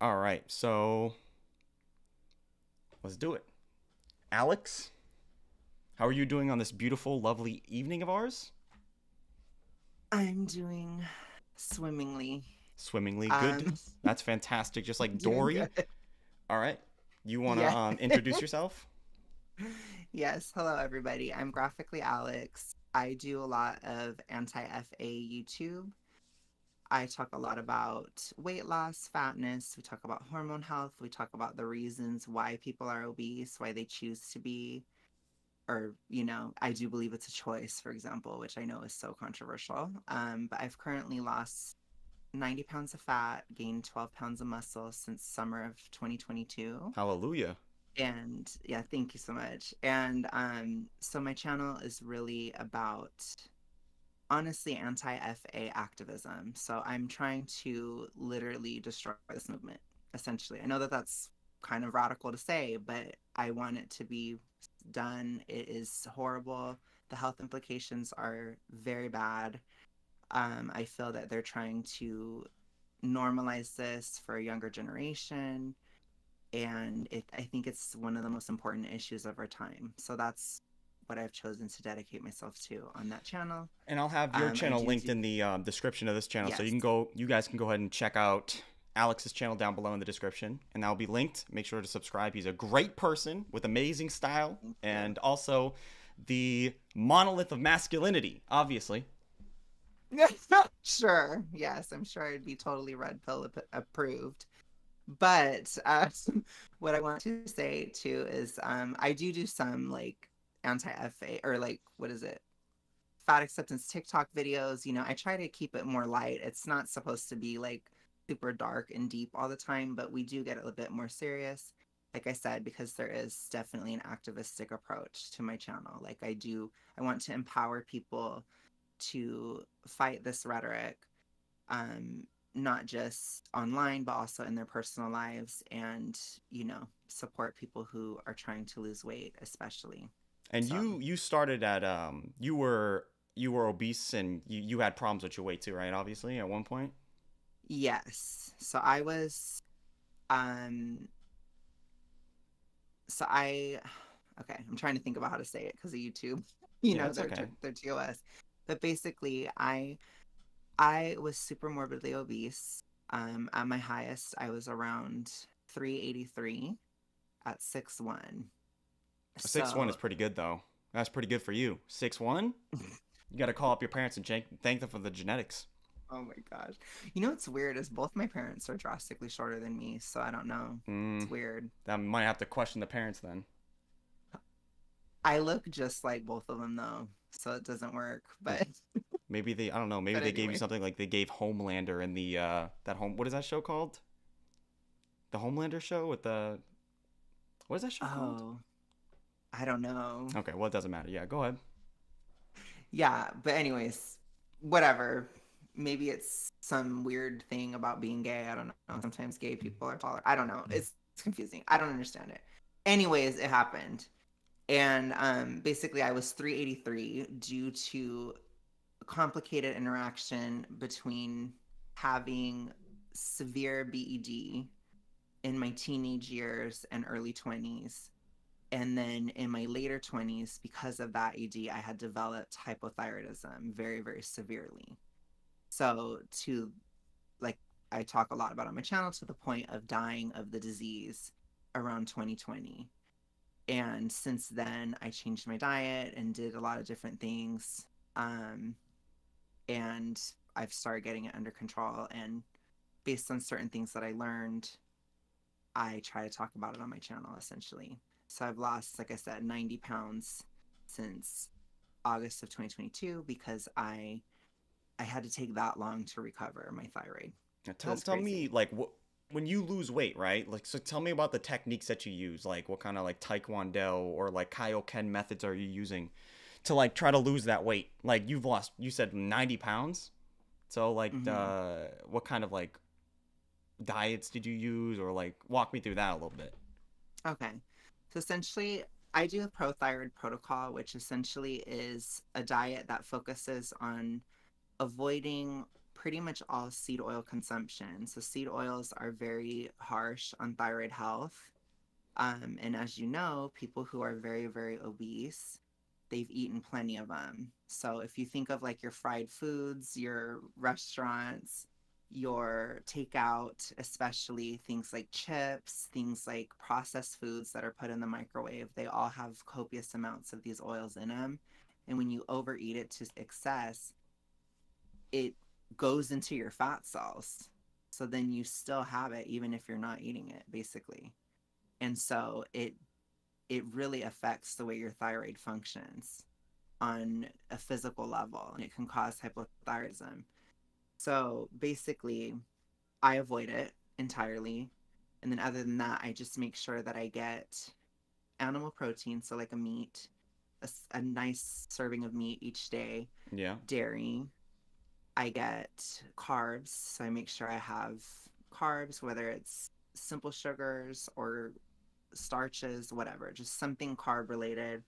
All right, so let's do it. Alex, how are you doing on this beautiful, lovely evening of ours? I'm doing swimmingly. Swimmingly good. Um, That's fantastic. Just like Dory. All right. You want to Yeah. um, introduce yourself? Yes, hello everybody. I'm Graphically Alex. I do a lot of anti-FA YouTube. I talk a lot about weight loss, fatness. We talk about hormone health. We talk about the reasons why people are obese, why they choose to be. Or, you know, I do believe it's a choice, for example, which I know is so controversial. Um, but I've currently lost 90 pounds of fat, gained 12 pounds of muscle since summer of 2022 Hallelujah. and yeah thank you so much and um so my channel is really about honestly anti-fa activism so i'm trying to literally destroy this movement essentially. I know that that's kind of radical to say but i want it to be done. It is horrible. The health implications are very bad. Um, i feel that they're trying to normalize this for a younger generation and it i think it's one of the most important issues of our time. So that's what i've chosen to dedicate myself to on that channel And I'll have your Um, channel linked do- in the um, description of this channel, so you can go. You guys can go ahead and check out Alex's channel down below in the description, and that'll be linked. Make sure to subscribe. He's a great person with amazing style, and also the monolith of masculinity. Obviously, sure yes i'm sure it'd be totally red pill approved but uh, what i want to say too is um, i do do some like anti-fa or like what is it? Fat acceptance tiktok videos you know i try to keep it more light. It's not supposed to be like super dark and deep all the time but we do get a little bit more serious like i said because there is definitely an activistic approach to my channel. Like i do i want to empower people to fight this rhetoric um not just online but also in their personal lives and you know support people who are trying to lose weight especially and So- you you started at um you were you were obese and you, you had problems with your weight too, right? Obviously, at one point. yes so i was um so i okay i'm trying to think about how to say it because of youtube you Yeah, know they're, okay. they're tos but basically i i was super morbidly obese um at my highest i was around 383 at 6'1 Six one is pretty good though. That's pretty good for you. Six one. You got to call up your parents and thank thank them for the genetics. oh my gosh you know what's weird is both my parents are drastically shorter than me so i don't know Mm, it's weird that might have to question the parents then. i look just like both of them though so it doesn't work but Maybe they I don't know. Maybe But they gave you something like they gave Homelander in the uh that home. What is that show called? The Homelander show with the. What is that show called? I don't know. Okay, well it doesn't matter. Yeah, go ahead. yeah but anyways whatever. Maybe it's some weird thing about being gay. I don't know. Sometimes gay people are taller. I don't know. It's, it's confusing. I don't understand it. Anyways it happened. And um basically i was 383 due to a complicated interaction between having severe bed in my teenage years and early 20s and then in my later 20s because of that ed i had developed hypothyroidism very very severely. So to like i talk a lot about on my channel to the point of dying of the disease around 2020 and since then i changed my diet and did a lot of different things. Um and i've started getting it under control. And based on certain things that i learned i try to talk about it on my channel essentially so I've lost, like I said, 90 pounds since August of 2022 because I I had to take that long to recover my thyroid. Now, tell tell crazy. me like what when you lose weight, right? Like so tell me about the techniques that you use. Like what kind of like taekwondo or like kaioken methods are you using to like try to lose that weight? Like you've lost you said 90 pounds. So like Mhm. uh what kind of like diets did you use or like walk me through that a little bit? Okay. So essentially, I do a prothyroid protocol, which essentially is a diet that focuses on avoiding pretty much all seed oil consumption. So seed oils are very harsh on thyroid health. Um, and as you know, people who are very, very obese, they've eaten plenty of them. So if you think of like your fried foods, your restaurants, your takeout, especially things like chips, things like processed foods that are put in the microwave, they all have copious amounts of these oils in them. And when you overeat it to excess, it goes into your fat cells. So then you still have it even if you're not eating it, basically. And so it it really affects the way your thyroid functions on a physical level and it can cause hypothyroidism. So basically, I avoid it entirely. And then other than that, I just make sure that I get animal protein, so like a meat, a, a nice serving of meat each day, Yeah. dairy. I get carbs, so I make sure I have carbs, whether it's simple sugars or starches, whatever, just something carb related,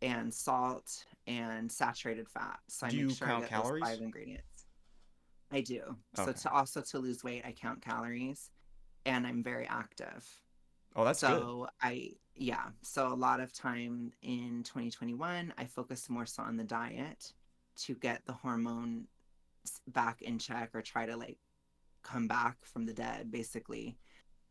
and salt and saturated fat. So I Do make you sure I get those five ingredients. I do. So to also to lose weight, I count calories, and I'm very active Oh, that's good. so I yeah. So a lot of time in 2021, I focused more so on the diet to get the hormone back in check or try to like come back from the dead basically.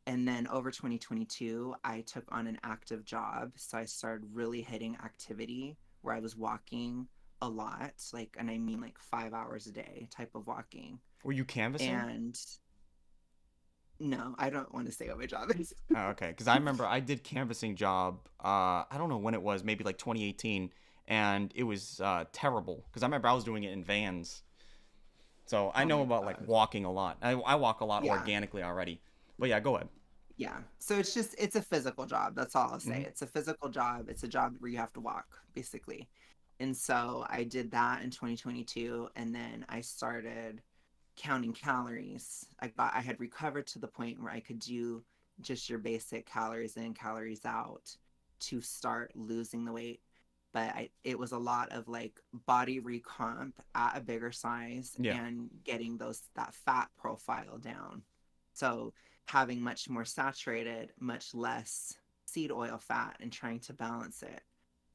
And then over 2022, I took on an active job. So I started really hitting activity where I was walking a lot, like, and I mean like five hours a day type of walking. Were you canvassing? And no, I don't want to say what my job is. Oh, okay, because I remember I did canvassing job. Uh, I don't know when it was, maybe like 2018, and it was uh, terrible. Because I remember I was doing it in vans, so I Oh know about like walking a lot. I, I walk a lot Yeah. organically already. But yeah, go ahead. Yeah. So it's just it's a physical job. That's all I'll say. Mhm. It's a physical job. It's a job where you have to walk, basically. And so I did that in 2022 and then I started counting calories. I got I had recovered to the point where I could do just your basic calories in, calories out to start losing the weight. But I, it was a lot of like body recomp at a bigger size Yeah. and getting those that fat profile down. So having much more saturated, much less seed oil fat and trying to balance it.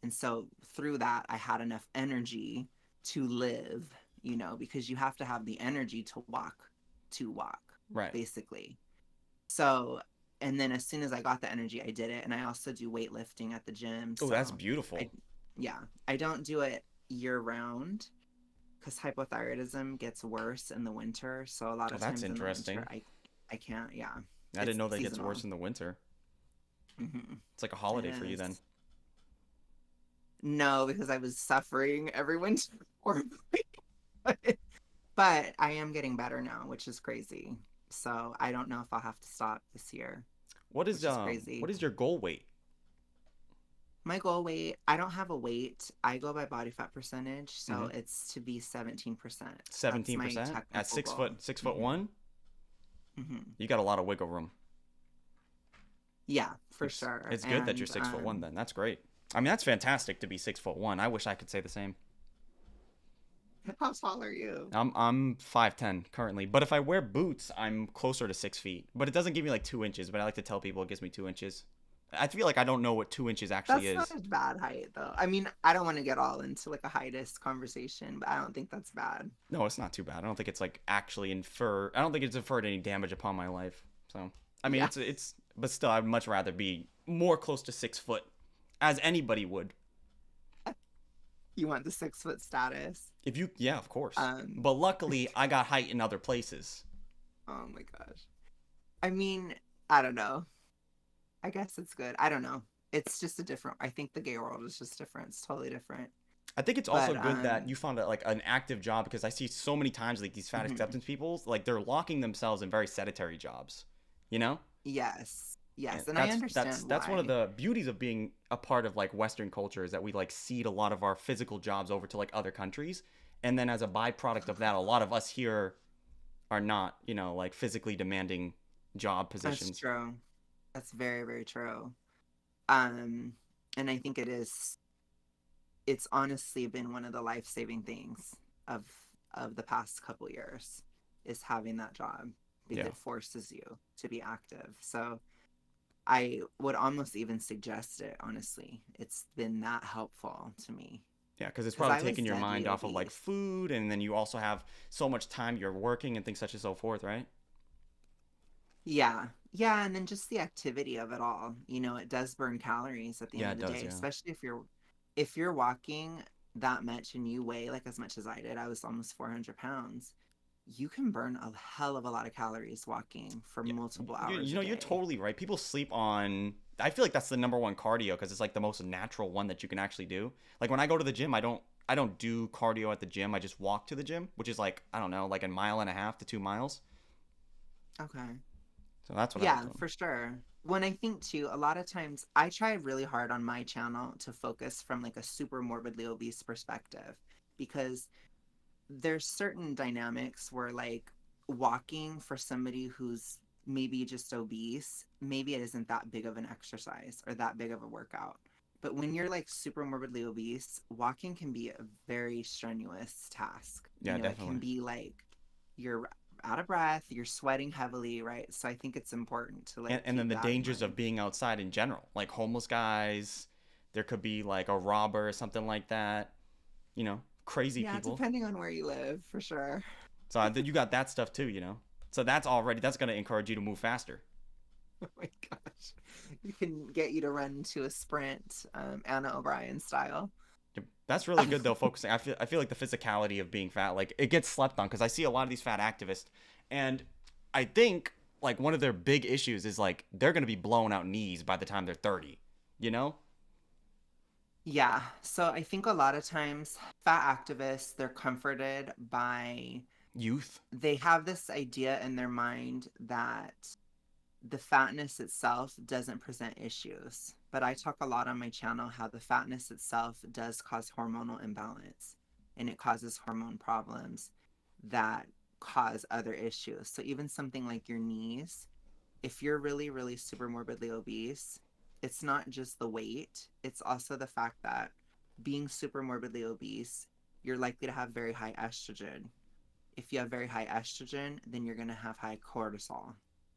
And so through that, I had enough energy to live, you know, because you have to have the energy to walk, to walk, Right. basically. So, and then as soon as I got the energy, I did it. And I also do weightlifting at the gym. Oh, that's beautiful. I- yeah, I don't do it year round because hypothyroidism gets worse in the winter. So a lot Oh, of that's times in the interesting. winter, I, I can't, yeah. I didn't know that gets worse in the winter. hmm It's like a holiday for you then. No, because I was suffering every winter horribly. but I am getting better now, which is crazy. So I don't know if I'll have to stop this year. What is is um crazy. what is your goal weight? My goal weight, I don't have a weight. I go by body fat percentage, so Mhm. it's to be 17%. Seventeen percent at six foot six foot Mhm. one. hmm You got a lot of wiggle room. Yeah, for It's- sure. It's good that you're And, six foot one. um, Then that's great. I mean, that's fantastic to be six foot one. I wish I could say the same. How tall are you? I'm I'm five ten currently, but if I wear boots, I'm closer to six feet. But it doesn't give me like two inches. But I like to tell people it gives me two inches. I feel like I don't know what two inches actually That's is. not a bad height, though. I mean, I don't want to get all into like a heightist conversation, but I don't think that's bad. No, it's not too bad. I don't think it's like actually infer. I don't think it's inferred any damage upon my life. So I mean, Yeah. it's it's. But still, I'd much rather be more close to six foot, as anybody would. You want the six foot status? If you, yeah, of course. Um, but luckily, I got height in other places. Oh my gosh. I mean, I don't know. I guess it's good. I don't know. It's just a different. I think the gay world is just different. It's totally different. I think it's also But, good that um, you found a, like an active job because I see so many times like these fat Mhm. acceptance people like they're locking themselves in very sedentary jobs. You know? Yes. Yes, And and I understand That's that's one of the beauties of being a part of like Western culture is that we like cede a lot of our physical jobs over to like other countries, and then as a byproduct of that, a lot of us here are not you know like physically demanding job positions. That's true. That's very, very true. Um, and I think it is. It's honestly been one of the life saving things of of the past couple years. is having that job because Yeah. it forces you to be active. So I would almost even suggest it, honestly. It's been that helpful to me. Yeah, because it's probably taking your mind off of like food, and then you also have so much time you're working and things such and so forth, right? Yeah. Yeah, and then just the activity of it all. You know, it does burn calories at the Yeah, end of the does, day, yeah. especially if you're if you're walking that much and you weigh like as much as I did. I was almost 400 pounds. You can burn a hell of a lot of calories walking for Yeah, multiple hours. you know, a you're totally right. People sleep on. I feel like that's the number one cardio because it's like the most natural one that you can actually do. Like when I go to the gym, I don't. I don't do cardio at the gym. I just walk to the gym, which is like I don't know, like a mile and a half to two miles. Okay. So that's what I yeah, for sure. When I think too, a lot of times I try really hard on my channel to focus from like a super morbidly obese perspective because there's certain dynamics where like walking for somebody who's maybe just obese, maybe it isn't that big of an exercise or that big of a workout. But when you're like super morbidly obese, walking can be a very strenuous task. Yeah, you know, It can be like you're out of breath, you're sweating heavily, right? So I think it's important to like and, and then the dangers of being outside in general, like homeless guys. There could be like a robber or something like that. You know, crazy yeah, people. depending on where you live, for sure. So I think you got that stuff too. You know. So that's already that's gonna encourage you to move faster. Oh my gosh, you can get you to run to a sprint, um, Anna O'Brien style. That's really good though. Focusing, I feel I feel like the physicality of being fat, like it gets slept on because I see a lot of these fat activists, and I think like one of their big issues is like they're gonna be blowing out knees by the time they're thirty. You know? Yeah, so I think a lot of times fat activists they're comforted by Youth. they have this idea in their mind that the fatness itself doesn't present issues. But I talk a lot on my channel how the fatness itself does cause hormonal imbalance and it causes hormone problems that cause other issues. So even something like your knees, if you're really, really super morbidly obese, it's not just the weight, it's also the fact that being super morbidly obese, you're likely to have very high estrogen if you have very high estrogen, then you're going to have high cortisol.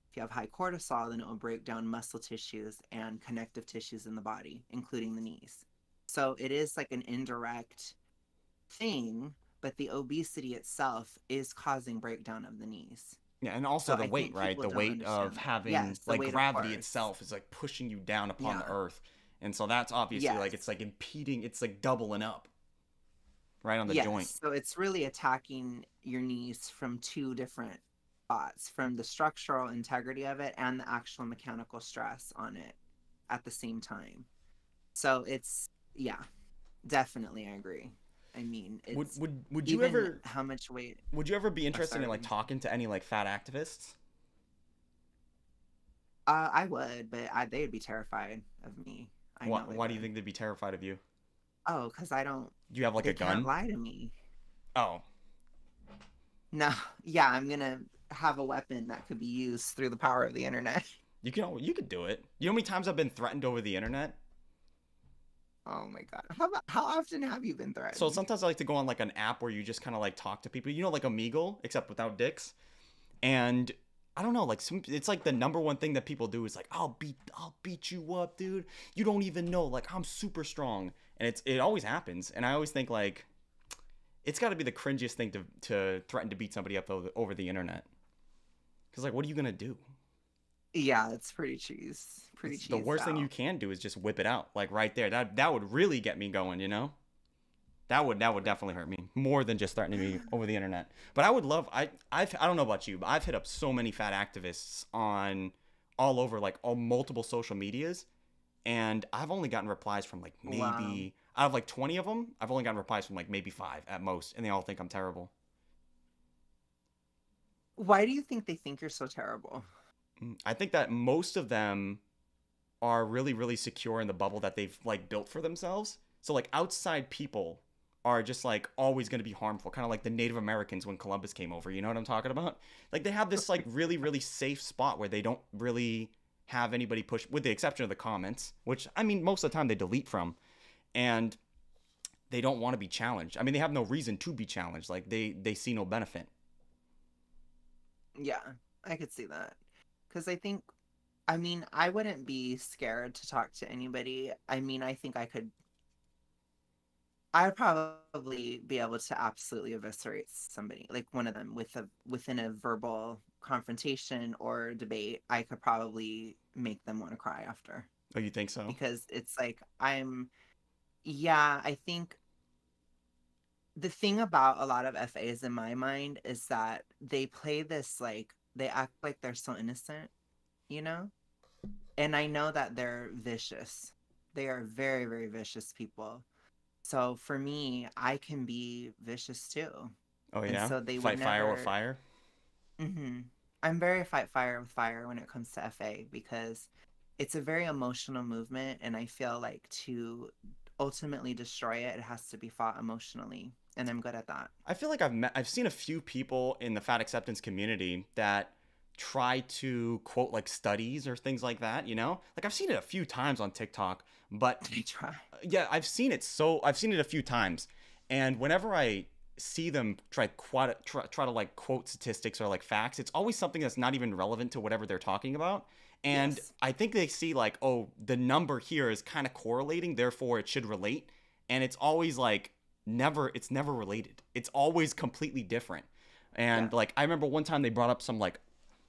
If you have high cortisol, then it will break down muscle tissues and connective tissues in the body, including the knees. So it is like an indirect thing, but the obesity itself is causing breakdown of the knees. Yeah, and also So the I weight, right? The weight understand of having Yes, like gravity itself is like pushing you down upon the earth, and so that's obviously like it's like impeding. It's like doubling up, right on the yes, joint. so it's really attacking your knees from two different spots, from the structural integrity of it and the actual mechanical stress on it at the same time. So it's yeah, definitely I agree. I mean, it's Would would would you ever how much weight? would you ever be interested in like talking to any like fat activists? Uh, I would, but I, they'd be terrified of me. I Why, know they why do you think they'd be terrified of you? Oh, because I don't. Do you have like they a gun? can't lie to me. Oh, No, yeah, I'm gonna have a weapon that could be used through the power of the internet. you can you could do it. You know how many times I've been threatened over the internet? Oh my god. How about, how often have you been threatened? So sometimes I like to go on like an app where you just kind of like talk to people. You know, like Omegle, except without dicks. And I don't know, like some, it's like the number one thing that people do is like, I'll beat, I'll beat you up, dude. You don't even know, like I'm super strong, and it's it always happens. And I always think like, it's got to be the cringiest thing to to threaten to beat somebody up over, over the internet. Cause like, what are you gonna do? Yeah, it's pretty cheese. Pretty It's cheese. the worst thing you can do is just whip it out, like right there. That that would really get me going, you know. That would that would definitely hurt me more than just threatening me over the internet. But I would love I I've I don't know about you, but I've hit up so many fat activists on all over like all multiple social medias, and I've only gotten replies from like maybe Wow. out of like twenty of them, I've only gotten replies from like maybe five at most, and they all think I'm terrible. Why do you think they think you're so terrible? I think that most of them are really, really secure in the bubble that they've like built for themselves. So like outside people are just like always going to be harmful, kind of like the Native Americans when Columbus came over. You know what I'm talking about? Like they have this like really, really safe spot where they don't really have anybody push, with the exception of the comments, which I mean most of the time they delete from, and they don't want to be challenged. I mean they have no reason to be challenged. Like they they see no benefit. Yeah, I could see that. Because I think, I mean, I wouldn't be scared to talk to anybody. I mean, I think I could. I'd probably be able to absolutely eviscerate somebody, like one of them, with a within a verbal confrontation or debate. I could probably make them want to cry after Oh, you think so? because it's like I'm. Yeah, I think the thing about a lot of FAs in my mind is that they play this like they act like they're so innocent, you know? And I know that they're vicious. They are very, very vicious people. So for me, I can be vicious too. Oh And yeah. so they would Fight fire with never- fire. hmm I'm very fight fire with fire when it comes to FA because it's a very emotional movement, and I feel like to ultimately destroy it, it has to be fought emotionally, and I'm good at that. I feel like I've met, I've seen a few people in the fat acceptance community that try to quote like studies or things like that. You know, like I've seen it a few times on TikTok, but yeah, I've seen it so I've seen it a few times, and whenever I see them try quite try, try to like quote statistics or like facts, it's always something that's not even relevant to whatever they're talking about. And Yes. I think they see like, oh, the number here is kind of correlating, therefore it should relate. And it's always like never it's never related. It's always completely different. And Yeah. like I remember one time they brought up some like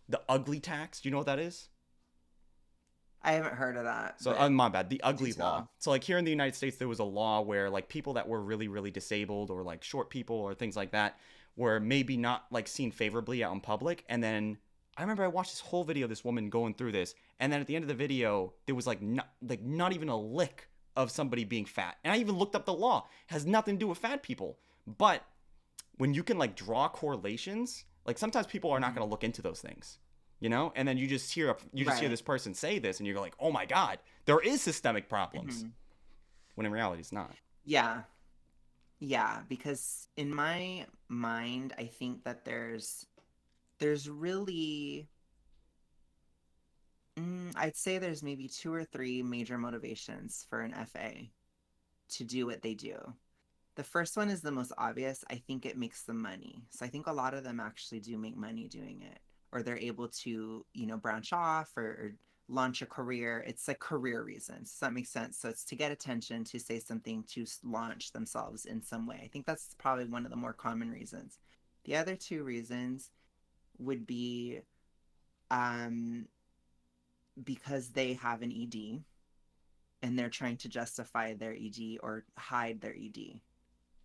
the ugly tax. Do you know what that is? I haven't heard of that. So uh, my bad. The ugly law. So like here in the United States, there was a law where like people that were really really disabled or like short people or things like that were maybe not like seen favorably out in public. And then I remember I watched this whole video of this woman going through this, and then at the end of the video, there was like not like not even a lick of somebody being fat. And I even looked up the law. It has nothing to do with fat people. But when you can like draw correlations, like sometimes people are not Mhm. going to look into those things you know and then you just hear a, you just hear this person say this and you're like oh my god there is systemic problems Mhm. when in reality it's not Yeah. Yeah, because in my mind, I think that there's there's really mm, I'd say there's maybe two or three major motivations for an FA to do what they do. The first one is the most obvious. I think it makes them money. So I think a lot of them actually do make money doing it, or they're able to, you know, branch off or, or launch a career. It's like career reasons. Does that make sense? So it's to get attention, to say something, to launch themselves in some way. I think that's probably one of the more common reasons. The other two reasons would be um, because they have an ED and they're trying to justify their ED or hide their ED.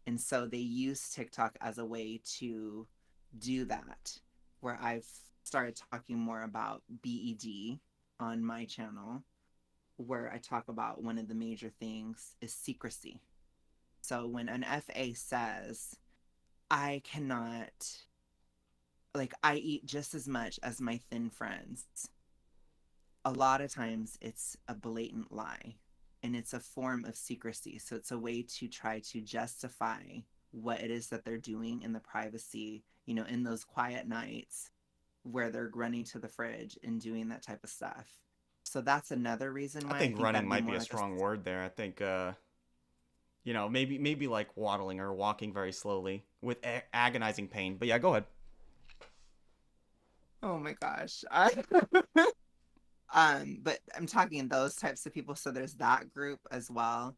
And so they use TikTok as a way to do that, where I've started talking more about BED on my channel, where I talk about one of the major things is secrecy. So when an FA says, I cannot, like, I eat just as much as my thin friends, a lot of times it's a blatant lie and it's a form of secrecy. So it's a way to try to justify what it is that they're doing in the privacy, you know, in those quiet nights where they're running to the fridge and doing that type of stuff. So that's another reason why i think running that'd might be a like strong word there i think uh you know maybe maybe like waddling or walking very slowly with a- agonizing pain but yeah go ahead Oh my gosh. I um but I'm talking those types of people so there's that group as well.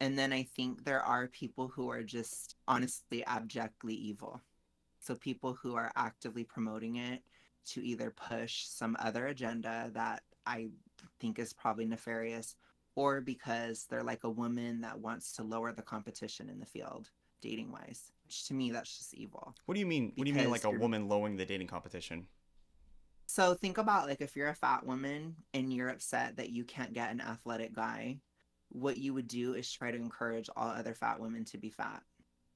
And then I think there are people who are just honestly abjectly evil. So people who are actively promoting it to either push some other agenda that I think is probably nefarious or because they're like a woman that wants to lower the competition in the field dating wise. Which to me that's just evil. what do you mean what do you mean like a woman lowering the dating competition So think about like if you're a fat woman and you're upset that you can't get an athletic guy, what you would do is try to encourage all other fat women to be fat.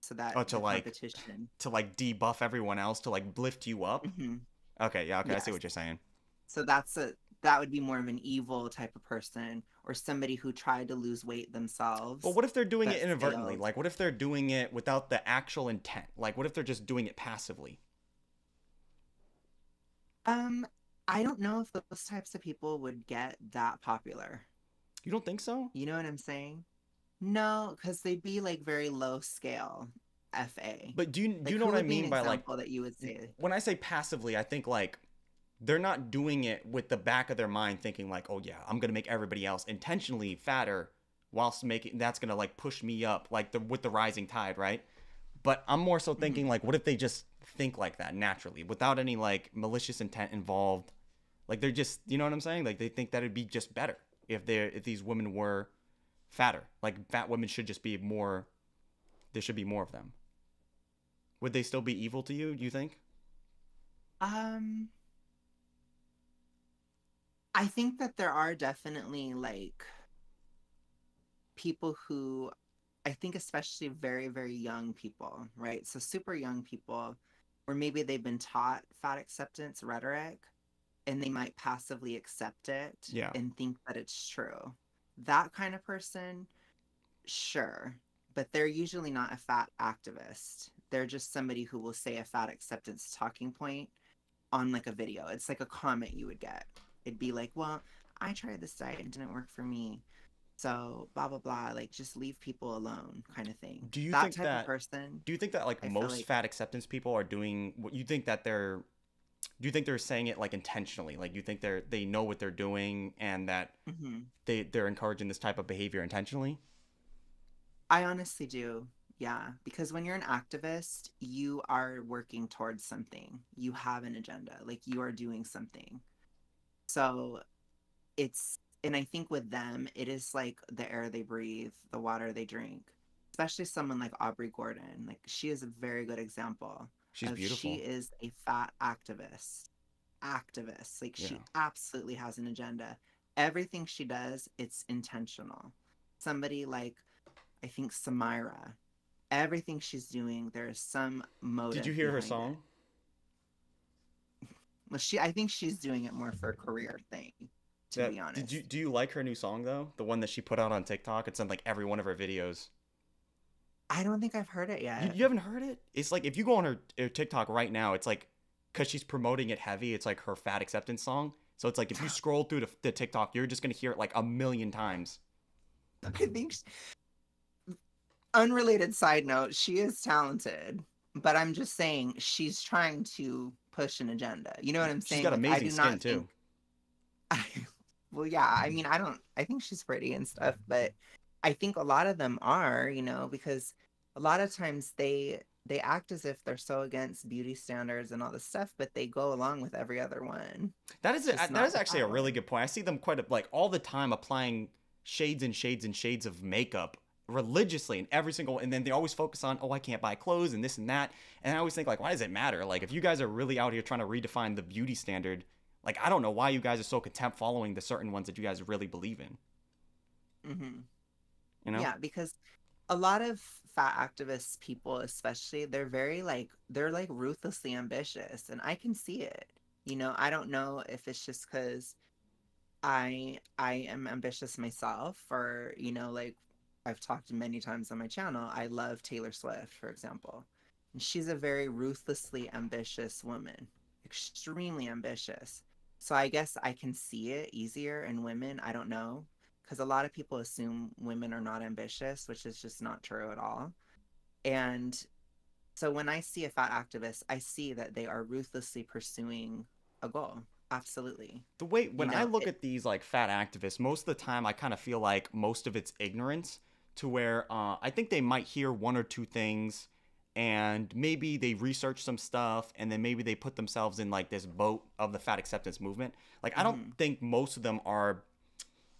So that Oh, to, like- competition. to like debuff everyone else to like lift you up Mhm. okay yeah okay i see what you're saying So that's a that would be more of an evil type of person or somebody who tried to lose weight themselves. But what if they're doing it inadvertently? failed. Like, what if they're doing it without the actual intent? Like, what if they're just doing it passively? Um I don't know if those types of people would get that popular. You don't think so? You know what I'm saying? No, because they'd be like very low scale. fa But do you do you know what I would be an mean by like that you would say when I say passively, I think like they're not doing it with the back of their mind thinking like, "Oh yeah, I'm going to make everybody else intentionally fatter whilst making that's going to like push me up like the with the rising tide, right?" But I'm more so thinking like what if they just think like that naturally without any like malicious intent involved? Like they're just, you know what I'm saying? Like they think that it'd be just better if they if these women were fatter. Like fat women should just be more there should be more of them. Would they still be evil to you, do you think? Um, I think that there are definitely like people who I think especially very very young people, right? So super young people where maybe they've been taught fat acceptance rhetoric and they might passively accept it Yeah. and think that it's true. That kind of person sure, but they're usually not a fat activist. They're just somebody who will say a fat acceptance talking point on like a video. It's like a comment you would get. It'd be like, "Well, I tried this diet and it didn't work for me." So, blah blah blah, like just leave people alone kind of thing. Do you that think type that- of person? Do you think that like I most like- fat acceptance people are doing what you think that they're do you think they're saying it like intentionally? Like you think they're they know what they're doing and that hmm they they're encouraging this type of behavior intentionally? I honestly do. Yeah, because when you're an activist, you are working towards something. You have an agenda. Like you are doing something. So it's and I think with them, it is like the air they breathe, the water they drink. Especially someone like Aubrey Gordon. Like she is a very good example. She's beautiful. She is a fat activist. Activist. Like she absolutely has an agenda. Everything she does, it's intentional. Somebody like I think Samira, everything she's doing, there's some motive. Did you hear her behind it. song? Well, she I think she's doing it more for a career thing, to That- be honest. Did you do you like her new song though? The one that she put out on TikTok? It's in like every one of her videos. I don't think I've heard it yet. You, you haven't heard it? It's like if you go on her, her TikTok right now, it's like because she's promoting it heavy. It's like her fat acceptance song. So it's like if you scroll through the, the TikTok, you're just gonna hear it like a million times. I think she- unrelated side note, she is talented, but I'm just saying she's trying to push an agenda. You know what I'm saying? She's got Like, I amazing do skin not too. I, well, yeah. I mean, I don't. I think she's pretty and stuff, but I think a lot of them are, you know, because a lot of times they they act as if they're so against beauty standards and all this stuff, but they go along with every other one. That is a, that not actually a really good point. I see them quite a, like all the time applying shades and shades and shades of makeup religiously in every single and then they always focus on oh I can't buy clothes and this and that and I always think like why does it matter like if you guys are really out here trying to redefine the beauty standard like I don't know why you guys are so content following the certain ones that you guys really believe in Mm-hmm. you know Yeah, because a lot of fat activists people especially they're very like they're like ruthlessly ambitious and I can see it. You know, I don't know if it's just cuz I I am ambitious myself or you know like I've talked many times on my channel. I love Taylor Swift, for example. And she's a very ruthlessly ambitious woman, extremely ambitious. So I guess I can see it easier in women. I don't know because a lot of people assume women are not ambitious, which is just not true at all. And so when I see a fat activist, I see that they are ruthlessly pursuing a goal. Absolutely. the way when I know, look it- at these like fat activists, most of the time I kind of feel like most of it's ignorance to where uh, I think they might hear one or two things and maybe they research some stuff and then maybe they put themselves in like this boat of the fat acceptance movement. Like I don't think most of them are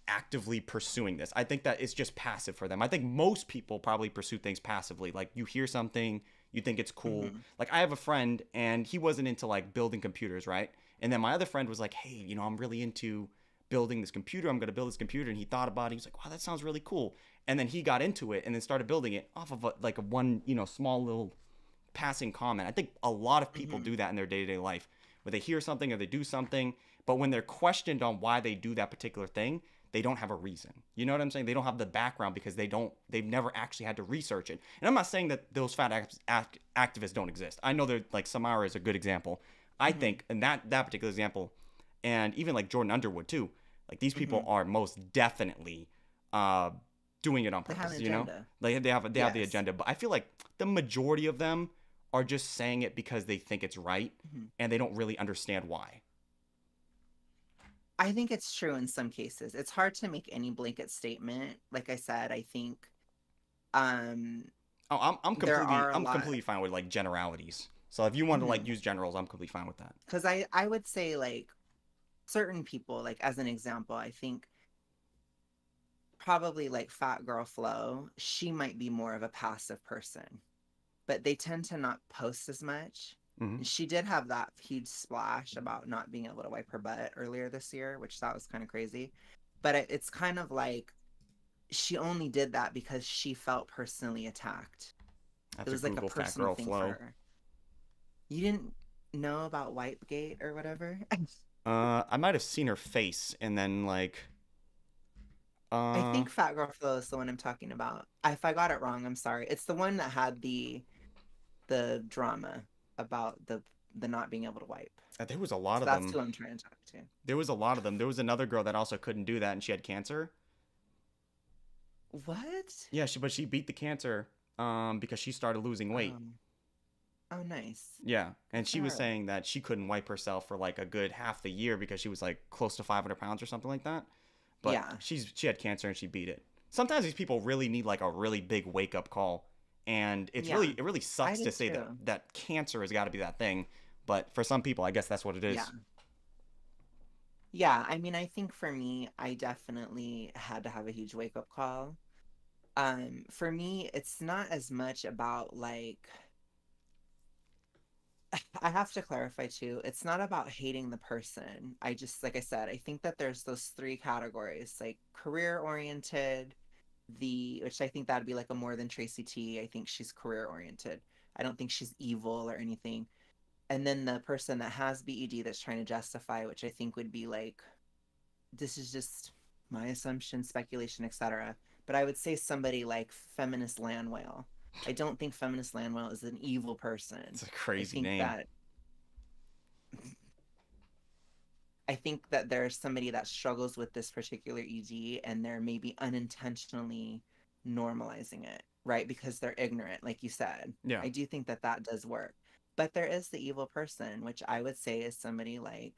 actively pursuing this. I think that it's just passive for them. I think most people probably pursue things passively. Like you hear something, you think it's cool. Mhm. Like I have a friend and he wasn't into like building computers, right? And then my other friend was like, "Hey, you know, I'm really into building this computer. I'm going to build this computer." And he thought about it. He was like, "Wow, that sounds really cool." And then he got into it and then started building it off of a, like a one, you know, small little passing comment. I think a lot of people Mhm. do that in their day-to-day life where they hear something or they do something, but when they're questioned on why they do that particular thing, they don't have a reason. You know what I'm saying? They don't have the background because they don't they've never actually had to research it. And I'm not saying that those fat act, act, activists don't exist. I know that like Samara is a good example. I Mhm. think in that that particular example and even like Jordan Underwood too. Like these people Mhm. are most definitely uh doing it on They have purpose. You know, agenda. they they have they have the agenda. But I feel like the majority of them are just saying it because they think it's right, Mhm. and they don't really understand why. I think it's true in some cases. It's hard to make any blanket statement. Like I said, I think um Oh, I'm I'm completely I'm lot- completely fine with like generalities. So if you want to like Mhm. use generals, I'm completely fine with that. because I I would say like certain people, like as an example, I think probably like Fat Girl Flow, she might be more of a passive person, but they tend to not post as much. Mhm. She did have that huge splash about not being able to wipe her butt earlier this year, which that was kind of crazy. But it, it's kind of like she only did that because she felt personally attacked. That's it was like Google a fat personal girl thing flow. for her. You didn't know about Wipegate or whatever? Uh, I might have seen her face, and then like, uh, I think Fat Girl Flow is the one I'm talking about. If I got it wrong, I'm sorry. It's the one that had the the drama about the the not being able to wipe. uh, there was a lot So of that's them. who I'm trying to talk to. There was a lot of them. There was another girl that also couldn't do that, and she had cancer. What? Yeah, she but she beat the cancer um because she started losing weight. Um, oh, nice. yeah, and she was saying that she couldn't wipe herself for like a good half the year because she was like close to 500 pounds or something like that. But Yeah. she's she had cancer and she beat it. Sometimes these people really need like a really big wake up call, and it's Yeah. really it really sucks do to say that that cancer has got to be that thing. But for some people, I guess that's what it is. Yeah. Yeah, I mean, I think for me, I definitely had to have a huge wake up call. Um, for me, it's not as much about like I have to clarify too, it's not about hating the person. I just like I said, I think that there's those three categories, like career oriented, the which I think that'd be like a more than Tracy T. I think she's career oriented. I don't think she's evil or anything and then the person that has BED that's trying to justify, which I think would be like, this is just my assumption, speculation, etc. But I would say somebody like feminist land whale. I don't think feminist Landwell is an evil person. It's a I crazy think name. that I think that there's somebody that struggles with this particular ED and they're maybe unintentionally normalizing it, right? Because they're ignorant, like you said. Yeah. I do think that that does work. But there is the evil person, which I would say is somebody like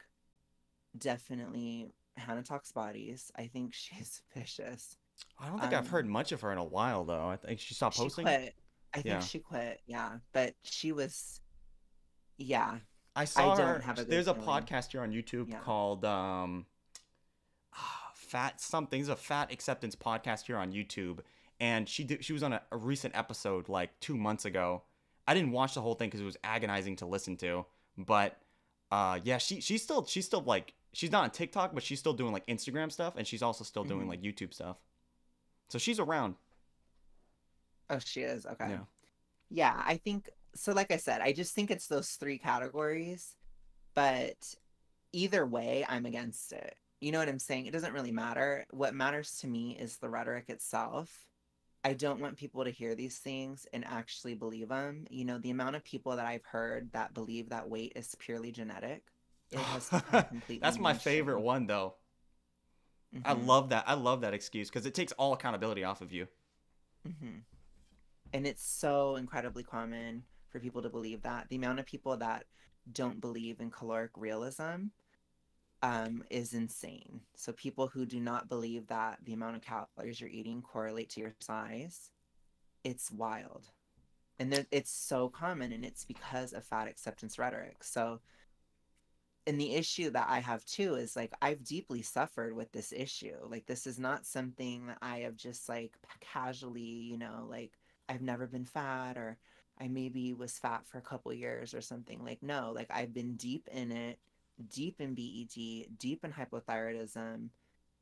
definitely Hannah Talks Bodies. I think she's vicious. I don't think I've heard um, much of her in a while though. I think she stopped She posting. quit. I think Yeah. she quit, yeah. But she was, yeah. I saw don't her. have a there's a podcast here on YouTube Yeah. called um, ah, Fat Something. There's a fat acceptance podcast here on YouTube, and she did. She was on a, a recent episode like two months ago. I didn't watch the whole thing because it was agonizing to listen to. But uh, yeah, she she's still she's still like she's not on TikTok, but she's still doing like Instagram stuff, and she's also still doing Mhm. like YouTube stuff. So she's around. Oh, she is. Okay. Yeah. Yeah, I think so. Like I said, I just think it's those three categories, but either way, I'm against it. You know what I'm saying? It doesn't really matter. What matters to me is the rhetoric itself. I don't want people to hear these things and actually believe them. You know, the amount of people that I've heard that believe that weight is purely genetic, it has become completely. That's my favorite one though. I Mhm. love that. I love that excuse because it takes all accountability off of you. hmm And it's so incredibly common for people to believe that. The amount of people that don't believe in caloric realism um, is insane. So people who do not believe that the amount of calories you're eating correlate to your size, it's wild. And it's so common, and it's because of fat acceptance rhetoric. So, and the issue that I have too is like I've deeply suffered with this issue. Like this is not something that I have just like casually, you know, like I've never been fat or I maybe was fat for a couple years or something. Like no, like I've been deep in it, deep in BED, deep in hypothyroidism,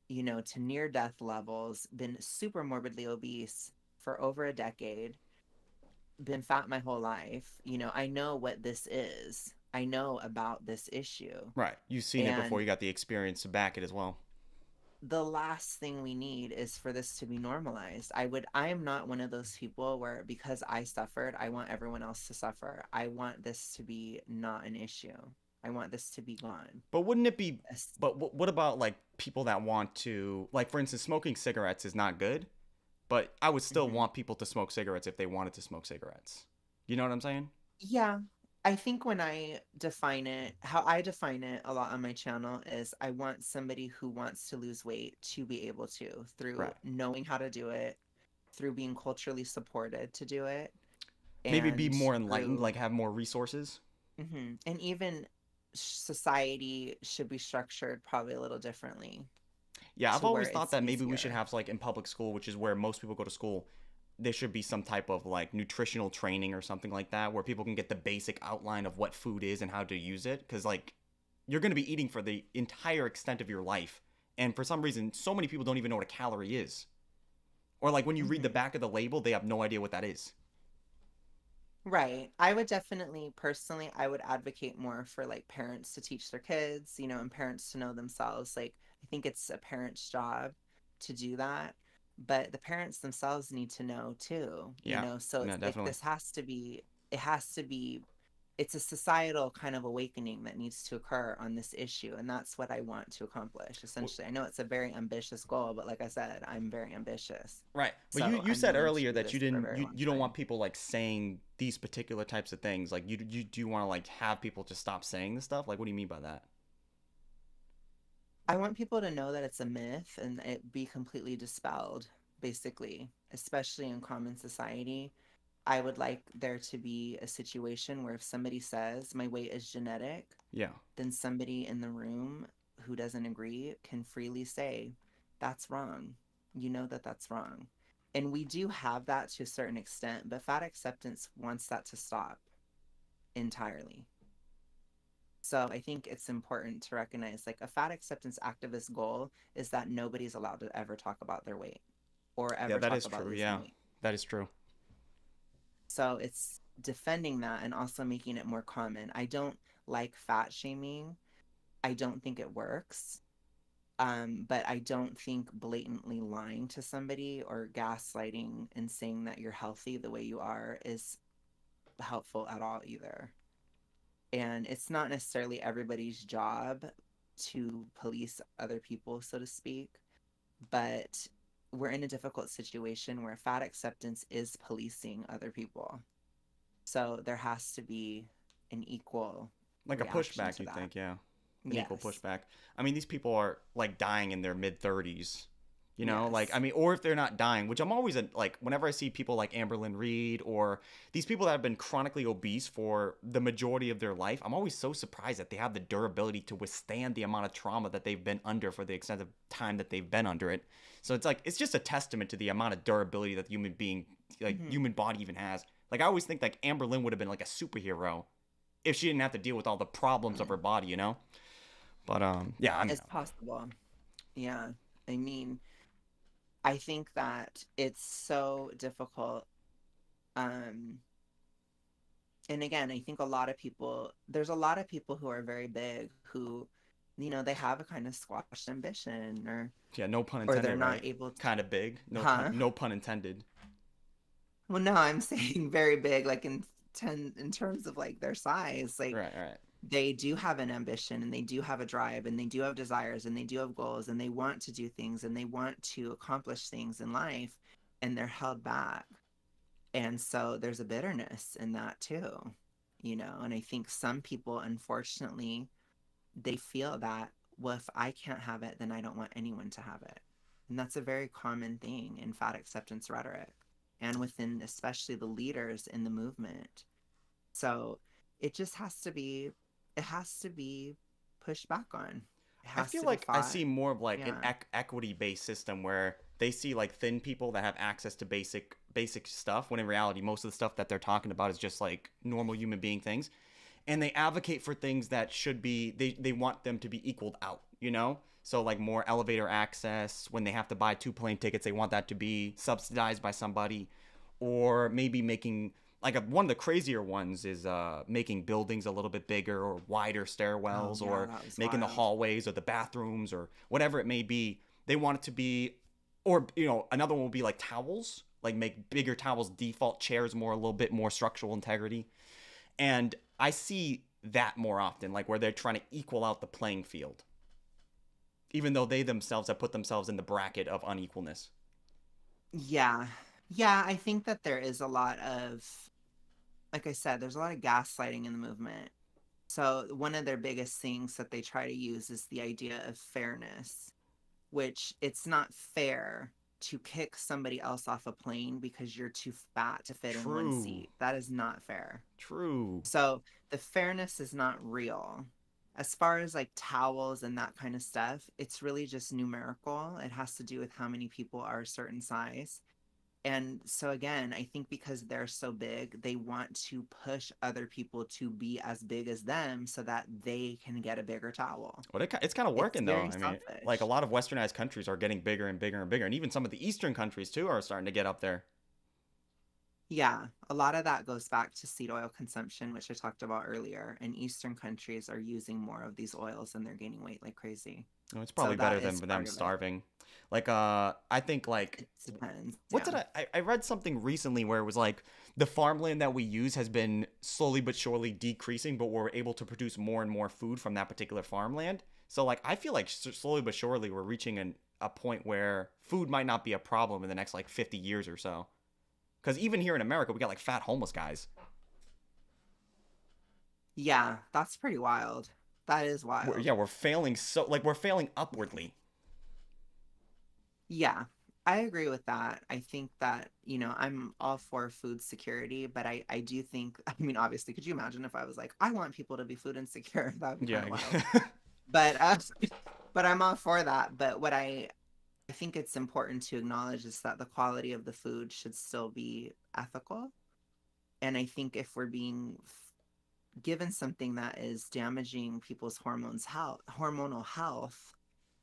you know, to near death levels, been super morbidly obese for over a decade, been fat my whole life. You know, I know what this is. I know about this issue. Right. You've seen it before. You got the experience to back it as well. The last thing we need is for this to be normalized. I would I am not one of those people where because I suffered, I want everyone else to suffer. I want this to be not an issue. I want this to be gone. But wouldn't it be? Yes. But wh- what about like people that want to, like, for instance, smoking cigarettes is not good. but I would still Mhm. want people to smoke cigarettes if they wanted to smoke cigarettes. You know what I'm saying? Yeah. I think when I define it, how I define it a lot on my channel is I want somebody who wants to lose weight to be able to through Right. knowing how to do it, through being culturally supported to do it. Maybe be more enlightened, through- like have more resources. Mhm. And even society should be structured probably a little differently. Yeah, I've always thought that maybe we should have like in public school, which is where most people go to school, there should be some type of like nutritional training or something like that where people can get the basic outline of what food is and how to use it cuz like you're going to be eating for the entire extent of your life. And for some reason, so many people don't even know what a calorie is. Or like when you read the Mhm. back of the label, they have no idea what that is. Right. I would definitely, personally, I would advocate more for like parents to teach their kids, you know, and parents to know themselves. Like, I think it's a parent's job to do that, but the parents themselves need to know too, you Yeah. know. So No, it's like definitely. this has to be, it has to be, it's a societal kind of awakening that needs to occur on this issue. And that's what I want to accomplish, essentially. I know it's a very ambitious goal, but like I said, I'm very ambitious. Right. But So you, you I'm said earlier that you this for a didn't you, you don't time. want people like saying these particular types of things. Like you you do you want to like have people just stop saying this stuff? Like what do you mean by that? I want people to know that it's a myth and it be completely dispelled, basically, especially in common society. I would like there to be a situation where if somebody says my weight is genetic, Yeah. then somebody in the room who doesn't agree can freely say, that's wrong. You know that that's wrong. And we do have that to a certain extent, but fat acceptance wants that to stop entirely. So I think it's important to recognize like a fat acceptance activist goal is that nobody's allowed to ever talk about their weight or ever that talk is about true, yeah. weight. That is true. So it's defending that and also making it more common. I don't like fat shaming. I don't think it works. Um, but I don't think blatantly lying to somebody or gaslighting and saying that you're healthy the way you are is helpful at all either. And it's not necessarily everybody's job to police other people, so to speak, but we're in a difficult situation where fat acceptance is policing other people. So there has to be an equal Like a pushback, you that. think, yeah. An yes. equal pushback. I mean, these people are like dying in their mid 30s. You know, like I mean, or if they're not dying, which I'm always a, like, whenever I see people like Amberlynn Reid or these people that have been chronically obese for the majority of their life, I'm always so surprised that they have the durability to withstand the amount of trauma that they've been under for the extent of time that they've been under it. So it's like it's just a testament to the amount of durability that the human being, like Mhm. human body, even has. Like I always think like Amberlynn would have been like a superhero if she didn't have to deal with all the problems of Mm. her body, you know. But um, yeah, I mean, It's possible. Yeah. I mean, I think that it's so difficult. Um, and again, I think a lot of people, there's a lot of people who are very big who, you know, they have a kind of squashed ambition or, yeah, no pun intended. or they're not right? able to. kind of big. No, Huh? pun, no pun intended. Well, no, I'm saying very big, like in ten, in terms of like their size. Like, Right, right. They do have an ambition and they do have a drive and they do have desires and they do have goals and they want to do things and they want to accomplish things in life and they're held back. And so there's a bitterness in that too, you know. And I think some people, unfortunately, they feel that, well, if I can't have it, then I don't want anyone to have it. And that's a very common thing in fat acceptance rhetoric and within especially the leaders in the movement. So it just has to be it has to be pushed back on. I feel like I see more of like an Yeah. ec- equity based system where they see like thin people that have access to basic basic stuff when in reality most of the stuff that they're talking about is just like normal human being things and they advocate for things that should be they, they want them to be equaled out you know so like more elevator access when they have to buy two plane tickets they want that to be subsidized by somebody or maybe making like a, one of the crazier ones is uh making buildings a little bit bigger or wider stairwells Oh, yeah, or making the hallways or the bathrooms or whatever it may be. They want it to be or you know another one will be like towels like make bigger towels default chairs more a little bit more structural integrity. And i see that more often like where they're trying to equal out the playing field even though they themselves have put themselves in the bracket of unequalness. Yeah. Yeah, I think that there is a lot of like I said, there's a lot of gaslighting in the movement. So one of their biggest things that they try to use is the idea of fairness, which it's not fair to kick somebody else off a plane because you're too fat to fit in one seat. That is not fair. True. So the fairness is not real. As far as like towels and that kind of stuff, it's really just numerical. It has to do with how many people are a certain size. And so again, I think because they're so big, they want to push other people to be as big as them so that they can get a bigger towel. Well, it, it's kind of working though. I mean, like a lot of westernized countries are getting bigger and bigger and bigger, and even some of the eastern countries too are starting to get up there. Yeah, a lot of that goes back to seed oil consumption, which I talked about earlier. And Eastern countries are using more of these oils and they're gaining weight like crazy. Well, it's So probably better than them starving. Like, uh, I think like It depends. what yeah. did I, I? Read something recently where it was like the farmland that we use has been slowly but surely decreasing, but we're able to produce more and more food from that particular farmland. So like, I feel like slowly but surely we're reaching an, a point where food might not be a problem in the next like 50 years or so. Because even here in America, we got like fat homeless guys. Yeah, that's pretty wild. That is wild. We're, yeah, we're failing so like we're failing upwardly. Yeah, I agree with that. I think that, you know, I'm all for food security, but I I do think, I mean, obviously, could you imagine if I was like, I want people to be food insecure? That would be Yeah. wild. But uh, but I'm all for that. But what I I think it's important to acknowledge is that the quality of the food should still be ethical. And I think if we're being given something that is damaging people's hormones health, hormonal health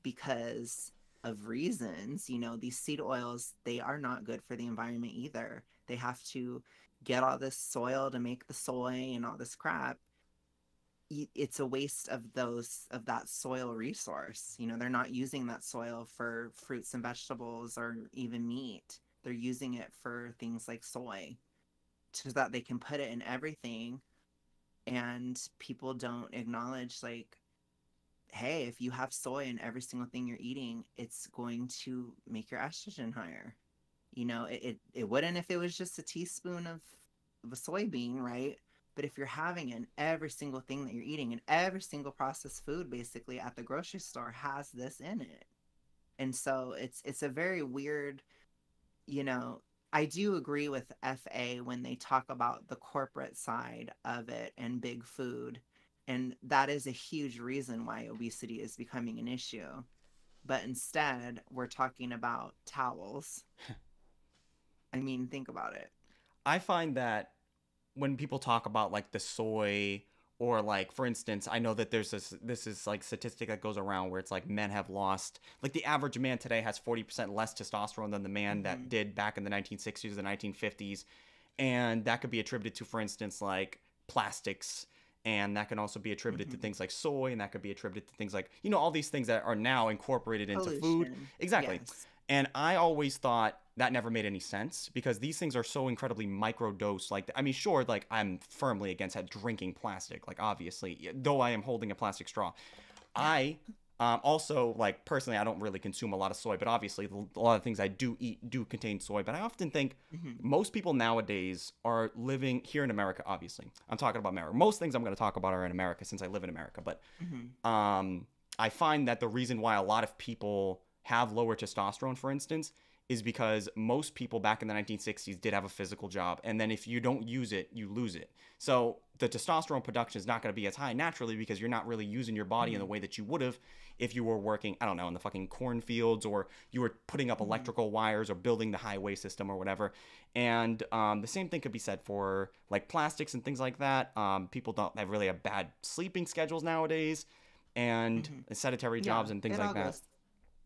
because of reasons, you know, these seed oils, they are not good for the environment either. They have to get all this soil to make the soy and all this crap. It's a waste of those of that soil resource. You know they're not using that soil for fruits and vegetables or even meat. They're using it for things like soy so that they can put it in everything. And people don't acknowledge like hey if you have soy in every single thing you're eating it's going to make your estrogen higher. You know it, it, it wouldn't if it was just a teaspoon of, of a soybean right? But if you're having it in every single thing that you're eating and every single processed food basically at the grocery store has this in it. And so it's it's a very weird you know i do agree with fa when they talk about the corporate side of it and big food and that is a huge reason why obesity is becoming an issue. But instead we're talking about towels. I mean think about it. I find that when people talk about like the soy or like for instance, I know that there's this this is like statistic that goes around where it's like men have lost like the average man today has 40% less testosterone than the man that Mhm. did back in the 1960s or the 1950s and that could be attributed to for instance like plastics and that can also be attributed to Mhm. things like soy and that could be attributed to things like you know all these things that are now incorporated into food exactly Yes. and I always thought that never made any sense because these things are so incredibly micro dose. Like, I mean, sure, like I'm firmly against that drinking plastic, like obviously, though I am holding a plastic straw. I um, also like personally, I don't really consume a lot of soy, but obviously, the- a lot of things I do eat do contain soy. But I often think Mhm. most people nowadays are living here in America. Obviously, I'm talking about America. Most things I'm going to talk about are in America since I live in America, but Mhm. um, I find that the reason why a lot of people have lower testosterone, for instance, is because most people back in the 1960s did have a physical job. And then if you don't use it, you lose it. So the testosterone production is not going to be as high naturally because you're not really using your body in the way that you would have if you were working, I don't know, in the fucking cornfields or you were putting up Mhm. electrical wires or building the highway system or whatever. And um, the same thing could be said for like plastics and things like that. Um, people don't have really have bad sleeping schedules nowadays and Mhm. sedentary Yeah, jobs and things like that.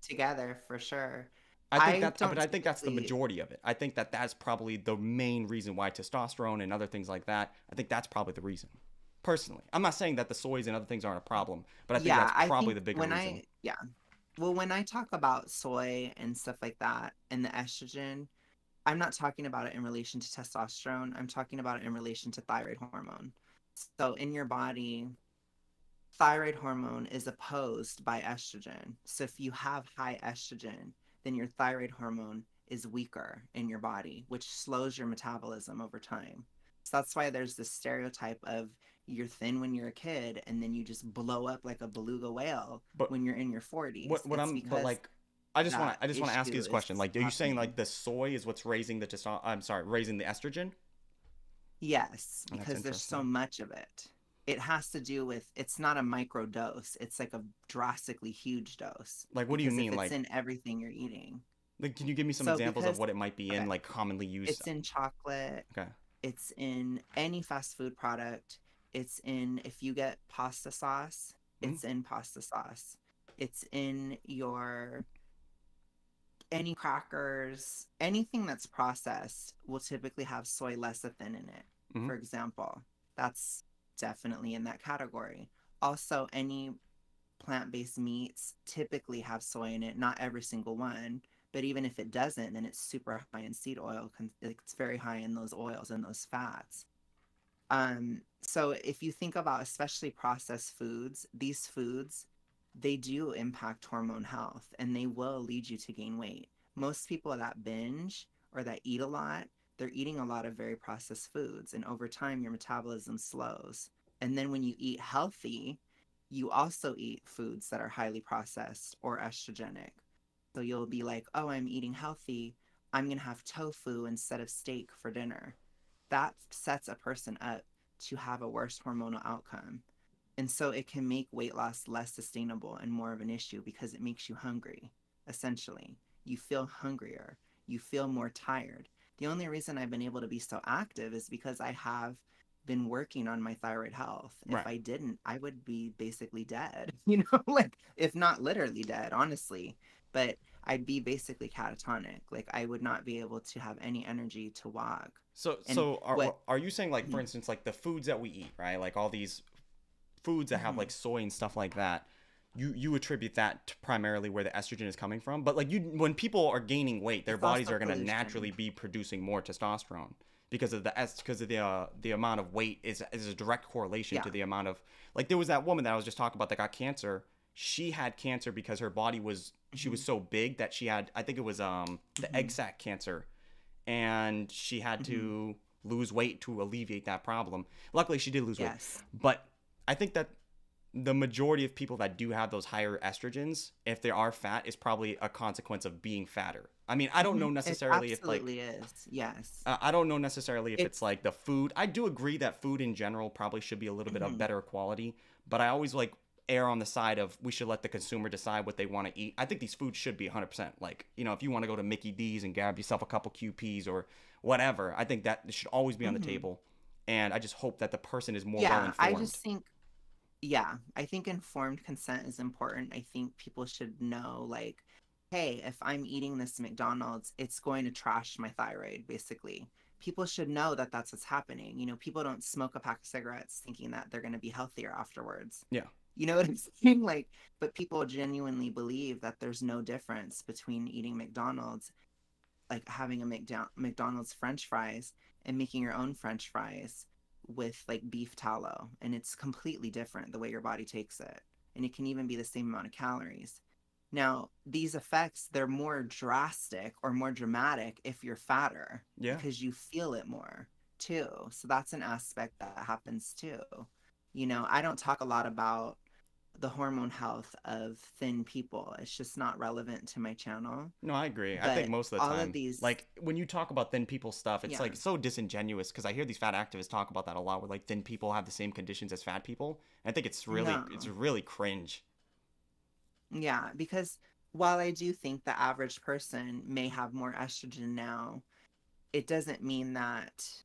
together for sure. I think I that, but I think that's the majority of it. I think that that's probably the main reason why testosterone and other things like that. I think that's probably the reason. Personally, I'm not saying that the soys and other things aren't a problem, but I think yeah, that's I probably think the bigger when reason. I yeah, well, when I talk about soy and stuff like that and the estrogen, I'm not talking about it in relation to testosterone. I'm talking about it in relation to thyroid hormone. So in your body, thyroid hormone is opposed by estrogen. So if you have high estrogen, then your thyroid hormone is weaker in your body, which slows your metabolism over time. So that's why there's this stereotype of you're thin when you're a kid and then you just blow up like a beluga whale But when you're in your 40s. what what I'm but like I just want to I just want to ask you this question. Like, are you saying like the soy is what's raising the testosterone? I'm sorry, raising the estrogen? Yes, because there's so much of it. It has to do with it's not a micro dose. It's like a drastically huge dose. Like, what do you mean? It's Like, in everything you're eating. like, can you give me some So examples because- of what it might be in, like commonly used? It's in chocolate. Okay. It's in any fast food product. It's in if you get pasta sauce, Mhm. it's in pasta sauce. It's in your any crackers, anything that's processed will typically have soy lecithin in it. Mhm. For example, that's definitely in that category. Also, any plant-based meats typically have soy in it. Not every single one, but even if it doesn't, then it's super high in seed oil. It's very high in those oils and those fats. Um, so if you think about especially processed foods, these foods, they do impact hormone health and they will lead you to gain weight. Most people that binge or that eat a lot, they're eating a lot of very processed foods and over time your metabolism slows. And then when you eat healthy, you also eat foods that are highly processed or estrogenic. So you'll be like, "Oh, I'm eating healthy. I'm going to have tofu instead of steak for dinner." That sets a person up to have a worse hormonal outcome. And so it can make weight loss less sustainable and more of an issue because it makes you hungry, essentially. You feel hungrier, you feel more tired. The only reason I've been able to be so active is because I have been working on my thyroid health. If I didn't, I would be basically dead, you know, like if not literally dead, honestly. But I'd be basically catatonic. Like I would not be able to have any energy to walk. So, And so are, what- are you saying like, for Mhm. instance, like the foods that we eat, right? Like all these foods that have Mhm. like soy and stuff like that. You you attribute that to primarily where the estrogen is coming from, but like you, when people are gaining weight, their bodies are going to naturally be producing more testosterone because of the es- because of the uh, the amount of weight is is a direct correlation Yeah. to the amount of like there was that woman that I was just talking about that got cancer. She had cancer because her body was she Mm-hmm. was so big that she had I think it was um the egg sac cancer and she had to Mm-hmm. lose weight to alleviate that problem. Luckily, she did lose weight. But I think that the majority of people that do have those higher estrogens, if they are fat, is probably a consequence of being fatter. I mean, I don't know Mhm. necessarily it if like is. Yes. uh, I don't know necessarily if it's, It's- like the food. I do agree that food in general probably should be a little bit of Mhm. better quality, but I always like err on the side of we should let the consumer decide what they want to eat. I think these foods should be 100%. Like, you know, if you want to go to Mickey D's and grab yourself a couple QPs or whatever, I think that should always be on the Mhm. table. And I just hope that the person is more well yeah, informed. I just think yeah, I think informed consent is important. I think people should know like hey, if I'm eating this McDonald's, it's going to trash my thyroid basically. People should know that that's what's happening. You know, people don't smoke a pack of cigarettes thinking that they're going to be healthier afterwards. Yeah. You know what I'm saying? Like, but people genuinely believe that there's no difference between eating McDonald's, like having a McDo- McDonald's French fries, and making your own French fries with like beef tallow. And it's completely different the way your body takes it. And it can even be the same amount of calories. Now, these effects, they're more drastic or more dramatic if you're fatter yeah. because you feel it more too. So that's an aspect that happens too. You know, I don't talk a lot about the hormone health of thin people. It's just not relevant to my channel. No, I agree. I think most of the all of time, these- like when you talk about thin people stuff, it's Yeah. like so disingenuous because I hear these fat activists talk about that a lot, where like thin people have the same conditions as fat people. I think it's really, it's really cringe. Yeah, because while I do think the average person may have more estrogen now, it doesn't mean that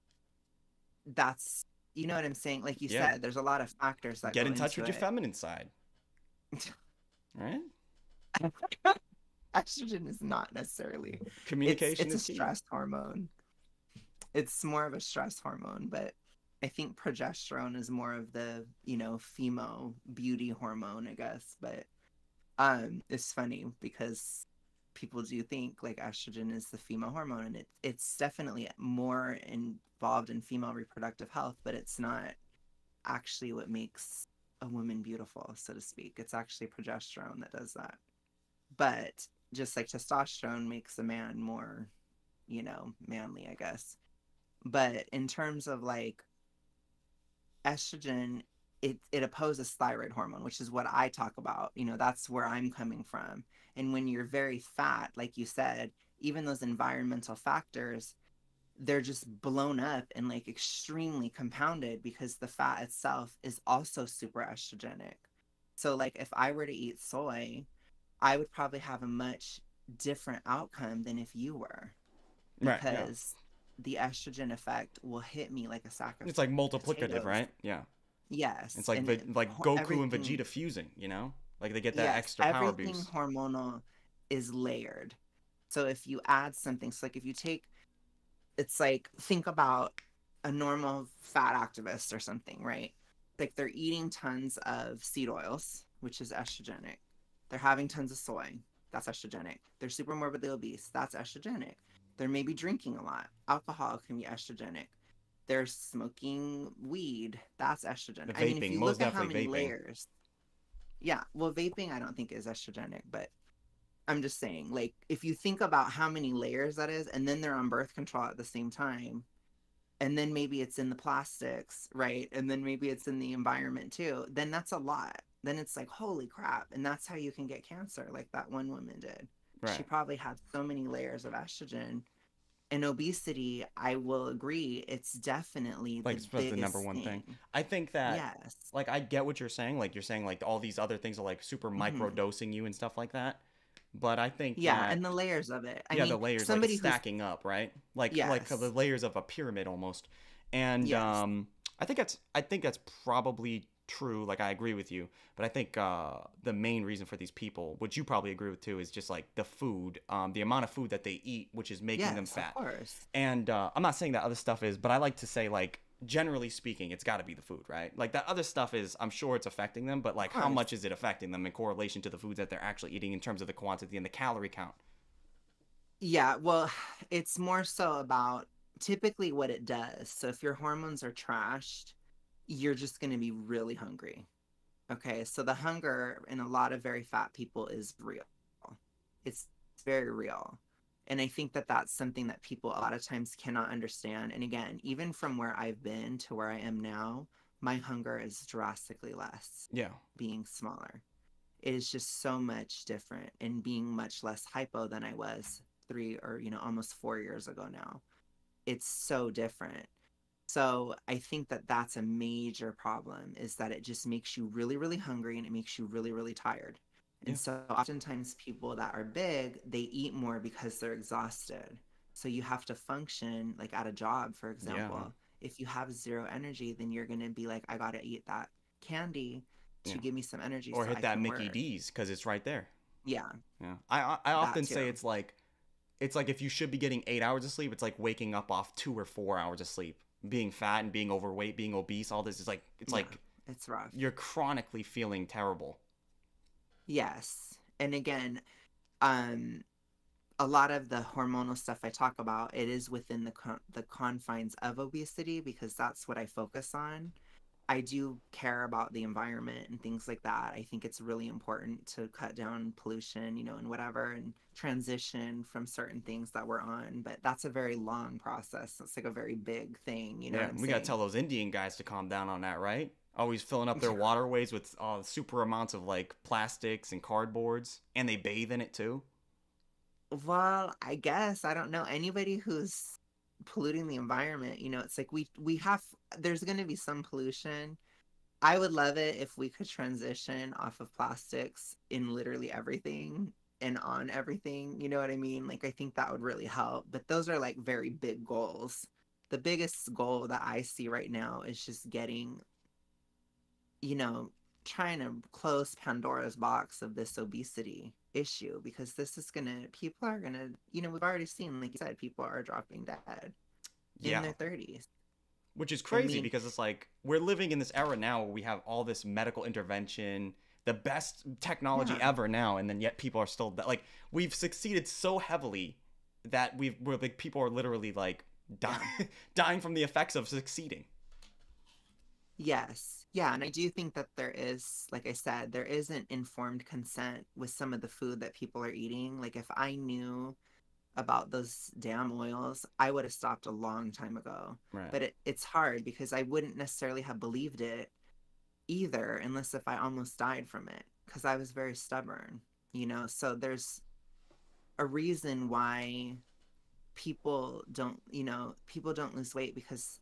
that's you know what I'm saying? Like you Yeah. said, there's a lot of factors that Get in touch into with your feminine side, right? estrogen is not necessarily Communication it's, it's a key. stress hormone. It's more of a stress hormone, but I think progesterone is more of the, you know, female beauty hormone, I guess. But um it's funny because people do think like estrogen is the female hormone and it, it's definitely more involved in female reproductive health, but it's not actually what makes a woman beautiful, so to speak. It's actually progesterone that does that. But just like testosterone makes a man more, you know, manly, I guess. But in terms of like estrogen, it it opposes thyroid hormone, which is what I talk about. You know, that's where I'm coming from. And when you're very fat, like you said, even those environmental factors, they're just blown up and like extremely compounded because the fat itself is also super estrogenic. So like if I were to eat soy, I would probably have a much different outcome than if you were. Right. yeah. Because the estrogen effect will hit me like a sack of It's like multiplicative, potatoes. right? Yeah. Yes. It's like and Ve- it- like Goku and Vegeta fusing, you know? Like they get that yes, extra power everything boost. hormonal is layered. So if you add something, so like if you take, it's like think about a normal fat activist or something, right? Like they're eating tons of seed oils, which is estrogenic. They're having tons of soy, that's estrogenic. They're super morbidly obese, that's estrogenic. They're maybe drinking a lot. Alcohol can be estrogenic. They're smoking weed, that's estrogen. The I mean, if you look at how many vaping. layers. Yeah, well, vaping I don't think is estrogenic, but I'm just saying, like, if you think about how many layers that is, and then they're on birth control at the same time, and then maybe it's in the plastics, right? And then maybe it's in the environment too, then that's a lot. Then it's like, holy crap. And that's how you can get cancer, like that one woman did. Right. She probably had so many layers of estrogen. And obesity, I will agree, it's definitely Like, the, it's the number one thing. thing. I think that Yes. like I get what you're saying. Like you're saying like all these other things are like super Mhm. micro dosing you and stuff like that. But I think Yeah, that, and the layers of it. I yeah, mean, the layers like somebody who's stacking up, right? Like like the layers of a pyramid almost. And Yes. um I think that's I think that's probably true. Like I agree with you, but I think uh the main reason for these people, which you probably agree with too, is just like the food, um the amount of food that they eat, which is making them yes, fat. of course. And uh, I'm not saying that other stuff is, but I like to say like generally speaking, it's got to be the food, right? Like that other stuff is, I'm sure it's affecting them, but like how much is it affecting them in correlation to the foods that they're actually eating in terms of the quantity and the calorie count? Yeah, well, it's more so about typically what it does. So if your hormones are trashed, you're just going to be really hungry. Okay, so the hunger in a lot of very fat people is real. It's very real. And I think that that's something that people a lot of times cannot understand. And again, even from where I've been to where I am now, my hunger is drastically less Yeah. being smaller. It is just so much different and being much less hypo than I was three or, you know, almost four years ago now. It's so different. So I think that that's a major problem is that it just makes you really, really hungry and it makes you really, really tired. And Yeah. so oftentimes people that are big, they eat more because they're exhausted. So you have to function like at a job, for example. If you have zero energy, then you're going to be like, I got to eat that candy to Yeah. give me some energy. Or so hit I that Mickey work." D's because it's right there. Yeah. Yeah. I I, I often say it's like, it's like if you should be getting eight hours of sleep, it's like waking up off two or four hours of sleep. Being fat and being overweight, being obese, all this is like it's Yeah. like It's rough. you're chronically feeling terrible. Yes. And again, um a lot of the hormonal stuff I talk about, it is within the con- the confines of obesity because that's what I focus on. I do care about the environment and things like that. I think it's really important to cut down pollution, you know, and whatever and transition from certain things that we're on, but that's a very long process. It's like a very big thing, you know. yeah, we gotta tell those Indian guys to calm down on that, right? Always filling up their waterways with uh, super amounts of like plastics and cardboards, and they bathe in it too. Well, I guess I don't know anybody who's polluting the environment. You know, it's like we we have there's going to be some pollution. I would love it if we could transition off of plastics in literally everything and on everything. You know what I mean? Like I think that would really help. But those are like very big goals. The biggest goal that I see right now is just getting you know, trying to close Pandora's box of this obesity issue because this is gonna people are gonna you know we've already seen like you said people are dropping dead Yeah, in their 30s which is crazy mean- because it's like we're living in this era now where we have all this medical intervention, the best technology Yeah. ever now, and then yet people are still like we've succeeded so heavily that we've we're like people are literally like dying dying from the effects of succeeding. yes Yeah, and I do think that there is, like I said, there is an informed consent with some of the food that people are eating. Like if I knew about those damn oils, I would have stopped a long time ago. Right. But it, it's hard because I wouldn't necessarily have believed it either unless if I almost died from it because I was very stubborn, you know. So there's a reason why people don't, you know, people don't lose weight because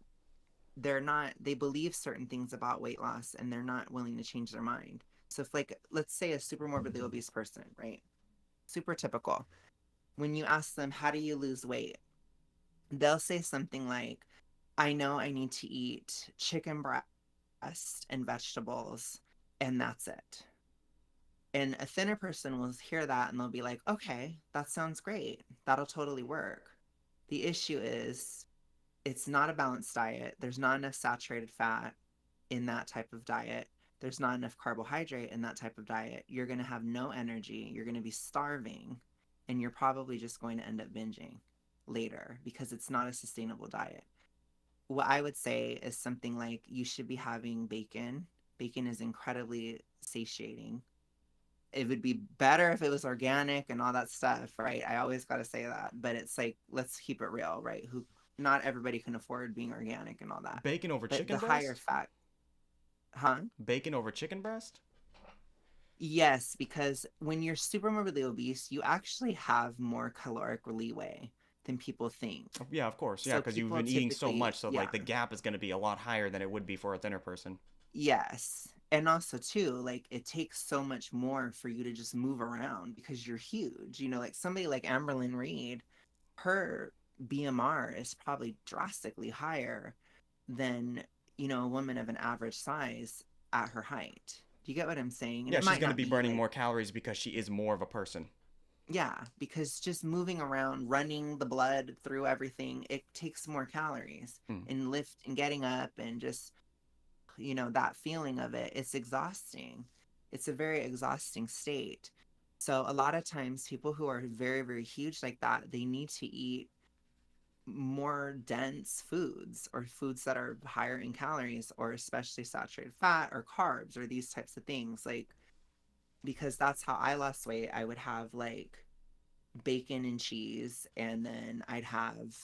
they're not they believe certain things about weight loss and they're not willing to change their mind. So if like let's say a super morbidly mm-hmm. obese person, right? Super typical. When you ask them how do you lose weight? They'll say something like I know I need to eat chicken breast and vegetables and that's it. And a thinner person will hear that and they'll be like, "Okay, that sounds great. That'll totally work." The issue is it's not a balanced diet. There's not enough saturated fat in that type of diet. There's not enough carbohydrate in that type of diet. You're going to have no energy. You're going to be starving. And you're probably just going to end up binging later because it's not a sustainable diet. What I would say is something like you should be having bacon. Bacon is incredibly satiating. It would be better if it was organic and all that stuff, right? I always got to say that. But it's like, let's keep it real, right? Who not everybody can afford being organic and all that. Bacon over But chicken the breast? higher fat, huh? Bacon over chicken breast? Yes, because when you're super morbidly obese, you actually have more caloric leeway than people think. Yeah, of course. Yeah, So because you've been eating so much, so like the gap is going to be a lot higher than it would be for a thinner person. Yes. And also too, like it takes so much more for you to just move around because you're huge. You know, like somebody like Amberlynn Reid, her BMR is probably drastically higher than, you know, a woman of an average size at her height. Do you get what I'm saying? And yeah, she's going to be burning like- more calories because she is more of a person. Yeah, because just moving around, running the blood through everything, it takes more calories. Mm. And lift and getting up and just, you know, that feeling of it, it's exhausting. It's a very exhausting state. So a lot of times people who are very, very huge like that, they need to eat more dense foods or foods that are higher in calories or especially saturated fat or carbs or these types of things. Like because that's how I lost weight. I would have like bacon and cheese, and then I'd have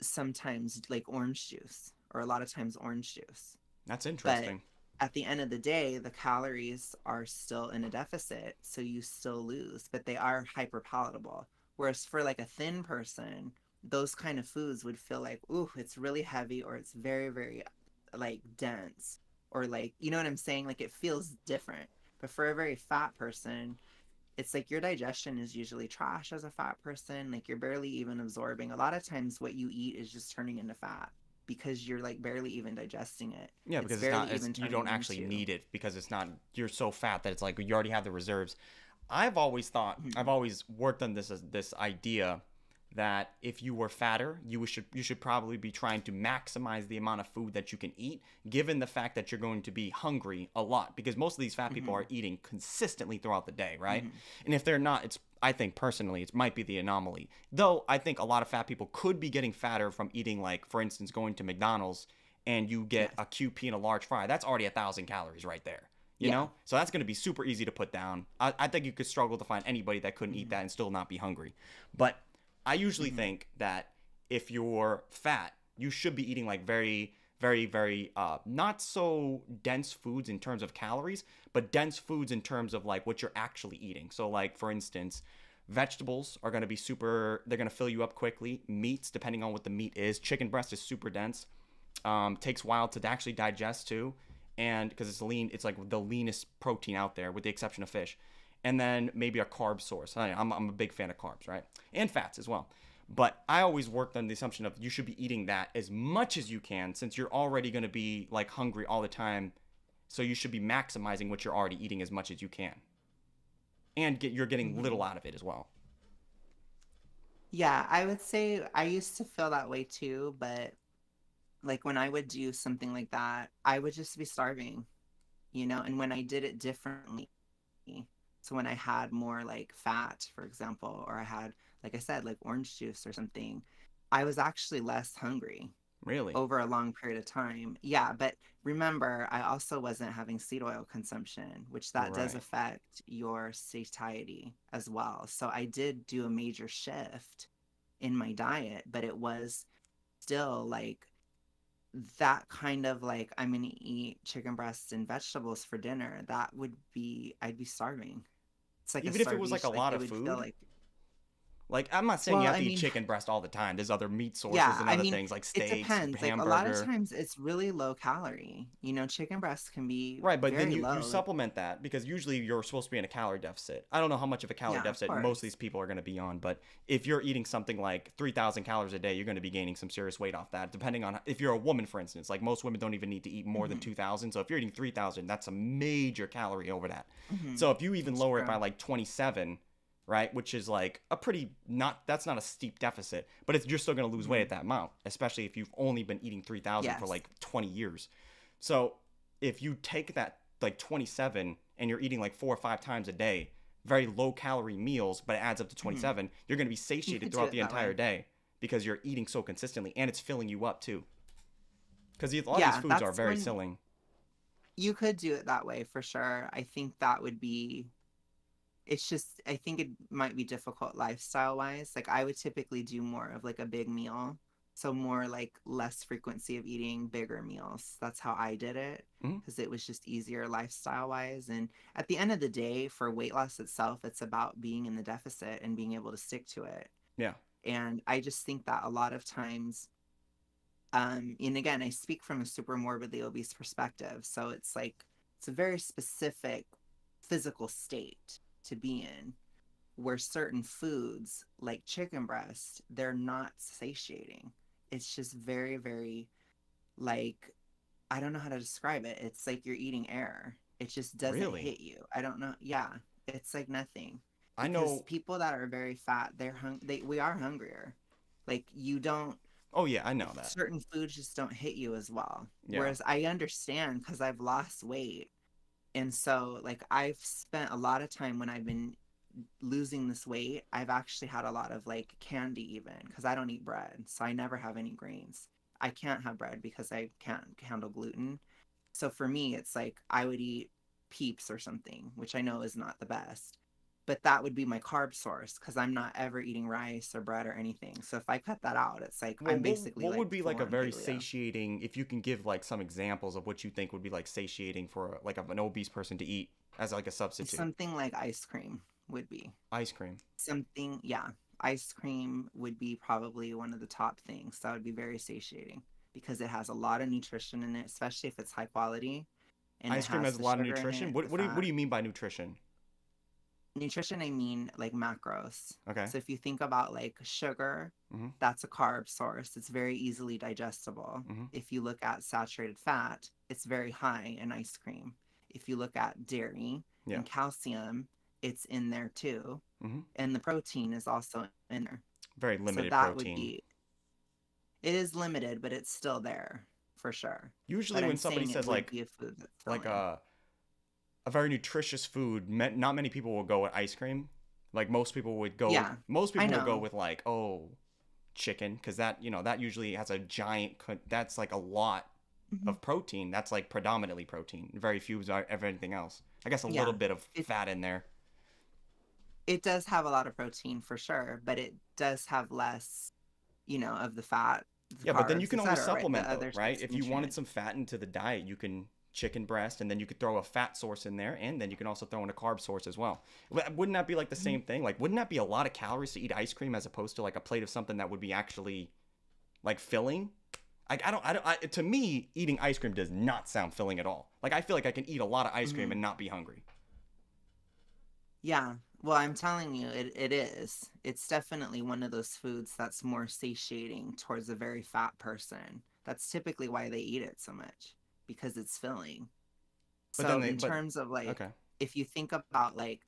sometimes like orange juice, or a lot of times orange juice. That's interesting. At the end of the day, the calories are still in a deficit, so you still lose, but they are hyper palatable. Whereas for like a thin person, those kind of foods would feel like, ooh, it's really heavy, or it's very, very like dense, or like, you know what I'm saying? Like it feels different. But for a very fat person, it's like your digestion is usually trash as a fat person. Like you're barely even absorbing. A lot of times, what you eat is just turning into fat because you're like barely even digesting it. yeah, it's because it's, not, it's, you don't actually into- need it because it's not, you're so fat that it's like you already have the reserves. I've always thought, Mhm. I've always worked on this, this idea that if you were fatter, you should you should probably be trying to maximize the amount of food that you can eat, given the fact that you're going to be hungry a lot. Because most of these fat people Mhm. are eating consistently throughout the day, right? Mhm. And if they're not, it's I think personally it might be the anomaly. Though I think a lot of fat people could be getting fatter from eating, like for instance, going to McDonald's and you get Yes. a QP and a large fry. That's already a thousand calories right there. You Yeah. know, so that's going to be super easy to put down. I, I think you could struggle to find anybody that couldn't eat Mhm. that and still not be hungry. But I usually Mhm. think that if you're fat, you should be eating like very, very, very uh, not so dense foods in terms of calories, but dense foods in terms of like what you're actually eating. So, like for instance, vegetables are going to be super. They're going to fill you up quickly. Meats, depending on what the meat is, chicken breast is super dense. Um, takes a while to actually digest too, and because it's lean, it's like the leanest protein out there, with the exception of fish. And then maybe a carb source. I, I'm, I'm a big fan of carbs, right? And fats as well. But I always worked on the assumption of you should be eating that as much as you can since you're already going to be like hungry all the time. So you should be maximizing what you're already eating as much as you can. And get, you're getting little mm-hmm. out of it as well. Yeah, I would say I used to feel that way too, but like when I would do something like that, I would just be starving, you know, and when I did it differently, so when I had more like fat, for example, or I had, like I said, like orange juice or something, I was actually less hungry. Really? over a long period of time. Yeah, but remember, I also wasn't having seed oil consumption, which that does affect your satiety as well. So I did do a major shift in my diet, but it was still like that kind of like I'm gonna eat chicken breasts and vegetables for dinner. That would be I'd be starving. It's like a Even if it was, like, a lot of food? like Like I'm not saying you Well, have to I eat chicken breast all the time. There's other meat sources Yeah, and I other mean, things like steaks, it depends. Like a lot of times, it's really low calorie. You know, chicken breasts can be Right, but then you, you supplement that because usually you're supposed to be in a calorie deficit. I don't know how much of a calorie Yeah, deficit most of these people are going to be on, but if you're eating something like 3,000 calories a day, you're going to be gaining some serious weight off that. Depending on if you're a woman, for instance, like most women don't even need to eat more than Mhm. 2,000. So if you're eating 3,000, that's a major calorie over that. Mhm. So if you even lower it by like 27, right, which is like a pretty not that's not a steep deficit, but it's, you're still going to lose weight at that amount, especially if you've only been eating 3,000 for Yes. like 20 years. So if you take that like 27 and you're eating like four or five times a day, very low calorie meals, but it adds up to 27, you're going to be satiated Mm-hmm. could do throughout it the that entire way. day because you're eating so consistently and it's filling you up too. Because a lot of Yeah, these foods are that's very when- filling. you could do it that way for sure. I think that would be. It's just I think it might be difficult lifestyle wise. Like I would typically do more of like a big meal, so more like less frequency of eating bigger meals. That's how I did it because it was just easier lifestyle wise. And at the end of the day, for weight loss itself, it's about being in the deficit and being able to stick to it. Yeah. And I just think that a lot of times, um, and again, I speak from a super morbidly obese perspective. So it's like, it's a very specific physical state to be in where certain foods like chicken breast, they're not satiating. It's just very, very like, I don't know how to describe it. It's like you're eating air. It just doesn't Really? hit you. I don't know. Yeah. It's like nothing I because know. people that are very fat they're hung they we are hungrier like you don't Oh yeah, I know that. certain foods just don't hit you as well Yeah. whereas i understand because i've lost weight and so like i've spent a lot of time when i've been losing this weight i've actually had a lot of like candy even because i don't eat bread so i never have any grains i can't have bread because i can't handle gluten. So for me it's like i would eat peeps or something which i know is not the best but that would be my carb source because i'm not ever eating rice or bread or anything so if i cut that out it's like Well, i'm what- basically what, like would be like a very paleo. satiating if you can give like some examples of what you think would be like satiating for like an obese person to eat as like a substitute? Something like ice cream would be. Ice cream. Something yeah ice cream would be probably one of the top things that would be very satiating because it has a lot of nutrition in it especially if it's high quality and ice cream has a lot of nutrition it, what, what, do you, what do you mean by nutrition nutrition i mean like macros. Okay. So if you think about like sugar Mhm. that's a carb source. It's very easily digestible. Mhm. if you look at saturated fat it's very high in ice cream. If you look at dairy Yeah. and calcium it's in there too. Mhm. and the protein is also in there. Very limited so that protein. would be it is limited but it's still there for sure. Usually but when I'm somebody says like like a a very nutritious food not many people will go with ice cream. Like most people would go Yeah, most people will go with like oh chicken because that you know that usually has a giant that's like a lot Mhm. of protein. That's like predominantly protein. Very few of anything else. I guess a Yeah, little bit of it- fat in there. It does have a lot of protein for sure but it does have less you know of the fat the yeah but then you can always cetera, right? Supplement though, right? if you wanted some fat into the diet you can chicken breast and then you could throw a fat source in there and then you can also throw in a carb source as well wouldn't that be like the Mm-hmm. same thing like wouldn't that be a lot of calories to eat ice cream as opposed to like a plate of something that would be actually like filling like i don't i don't I, to me eating ice cream does not sound filling at all like i feel like i can eat a lot of ice cream Mhm. and not be hungry Yeah. Well, I'm telling you, it, it is. It's definitely one of those foods that's more satiating towards a very fat person. That's typically why they eat it so much because it's filling. But so they- in but- terms of like, okay if you think about like,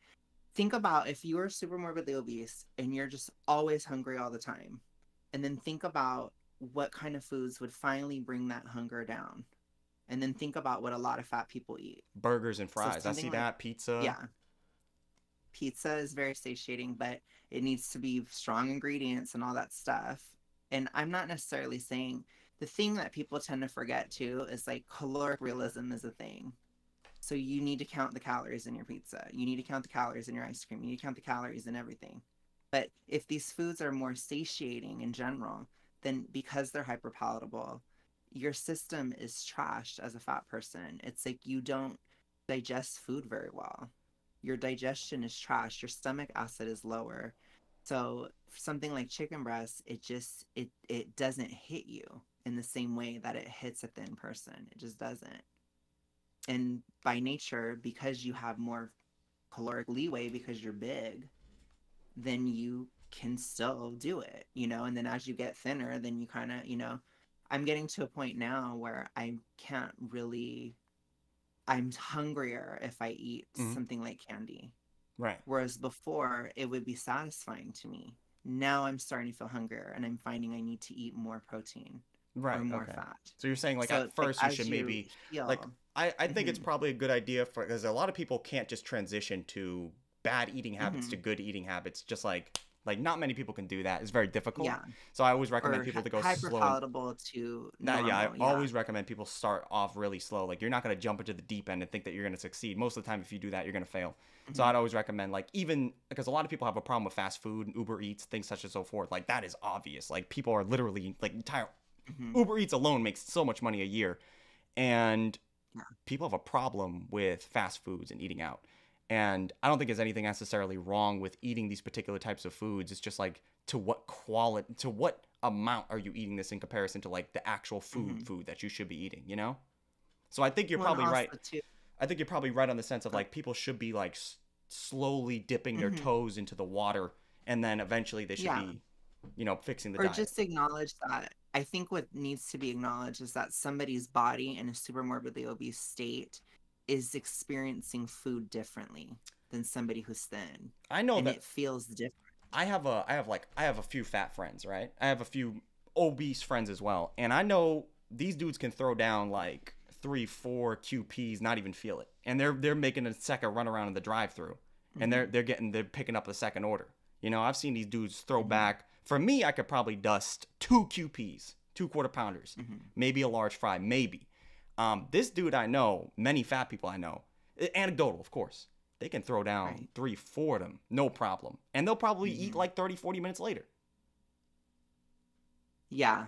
think about if you are super morbidly obese and you're just always hungry all the time, and then think about what kind of foods would finally bring that hunger down, and then think about what a lot of fat people eat. burgers and So fries i see like- that pizza Yeah. Pizza is very satiating, but it needs to be strong ingredients and all that stuff. And I'm not necessarily saying the thing that people tend to forget too is like caloric realism is a thing. So you need to count the calories in your pizza. You need to count the calories in your ice cream. You need to count the calories in everything. But if these foods are more satiating in general, then because they're hyperpalatable, your system is trashed as a fat person. It's like you don't digest food very well. Your digestion is trashed. Your stomach acid is lower. So something like chicken breast, it just it it doesn't hit you in the same way that it hits a thin person. It just doesn't. And by nature, because you have more caloric leeway because you're big, then you can still do it, you know. And then as you get thinner, then you kind of, you know, I'm getting to a point now where I can't really. I'm hungrier if I eat Mhm. something like candy. Right. Whereas before, it would be satisfying to me. Now I'm starting to feel hungrier and I'm finding I need to eat more protein Right. or more okay. fat. So you're saying like So, at first you as should maybe feel- like I, I think it's Mhm. probably a good idea for because a lot of people can't just transition to bad eating habits Mm-hmm. to good eating habits just like like not many people can do that it's very difficult yeah, so i always recommend or people to hy- go slow and- hyperpalatable to Nah, yeah, I normal, always recommend people start off really slow. Like you're not gonna jump into the deep end and think that you're gonna succeed. Most of the time, if you do that, you're gonna fail. So Mhm. I'd always recommend like even because a lot of people have a problem with fast food, and Uber Eats, things such and so forth. Like that is obvious. Like people are literally like entire Mhm. Uber Eats alone makes so much money a year, and people have a problem with fast foods and eating out. And I don't think there's anything necessarily wrong with eating these particular types of foods. It's just like to what quality, to what amount are you eating this in comparison to like the actual food Mhm. food that you should be eating, you know? So I think you're Well, probably right. too- I think you're probably right on the sense of like people should be like s- slowly dipping their Mhm. toes into the water, and then eventually they should Yeah. be, you know, fixing the or diet. just acknowledge that i think what needs to be acknowledged is that somebody's body in a super morbidly obese state is experiencing food differently than somebody who's thin I know and that it feels different I have a I have like I have a few fat friends, right? I have a few obese friends as well. And I know these dudes can throw down like three, four QPs, not even feel it. And they're they're making a second run around in the drive through. And they're they're getting they're picking up the second order. You know, I've seen these dudes throw Mhm. back. For me, I could probably dust two QPs, two quarter pounders, Mhm. maybe a large fry, maybe. Um, this dude I know, many fat people I know, anecdotal, of course, they can throw down Right. three, four of them, no problem. And they'll probably eat Mhm. like 30, 40 minutes later. yeah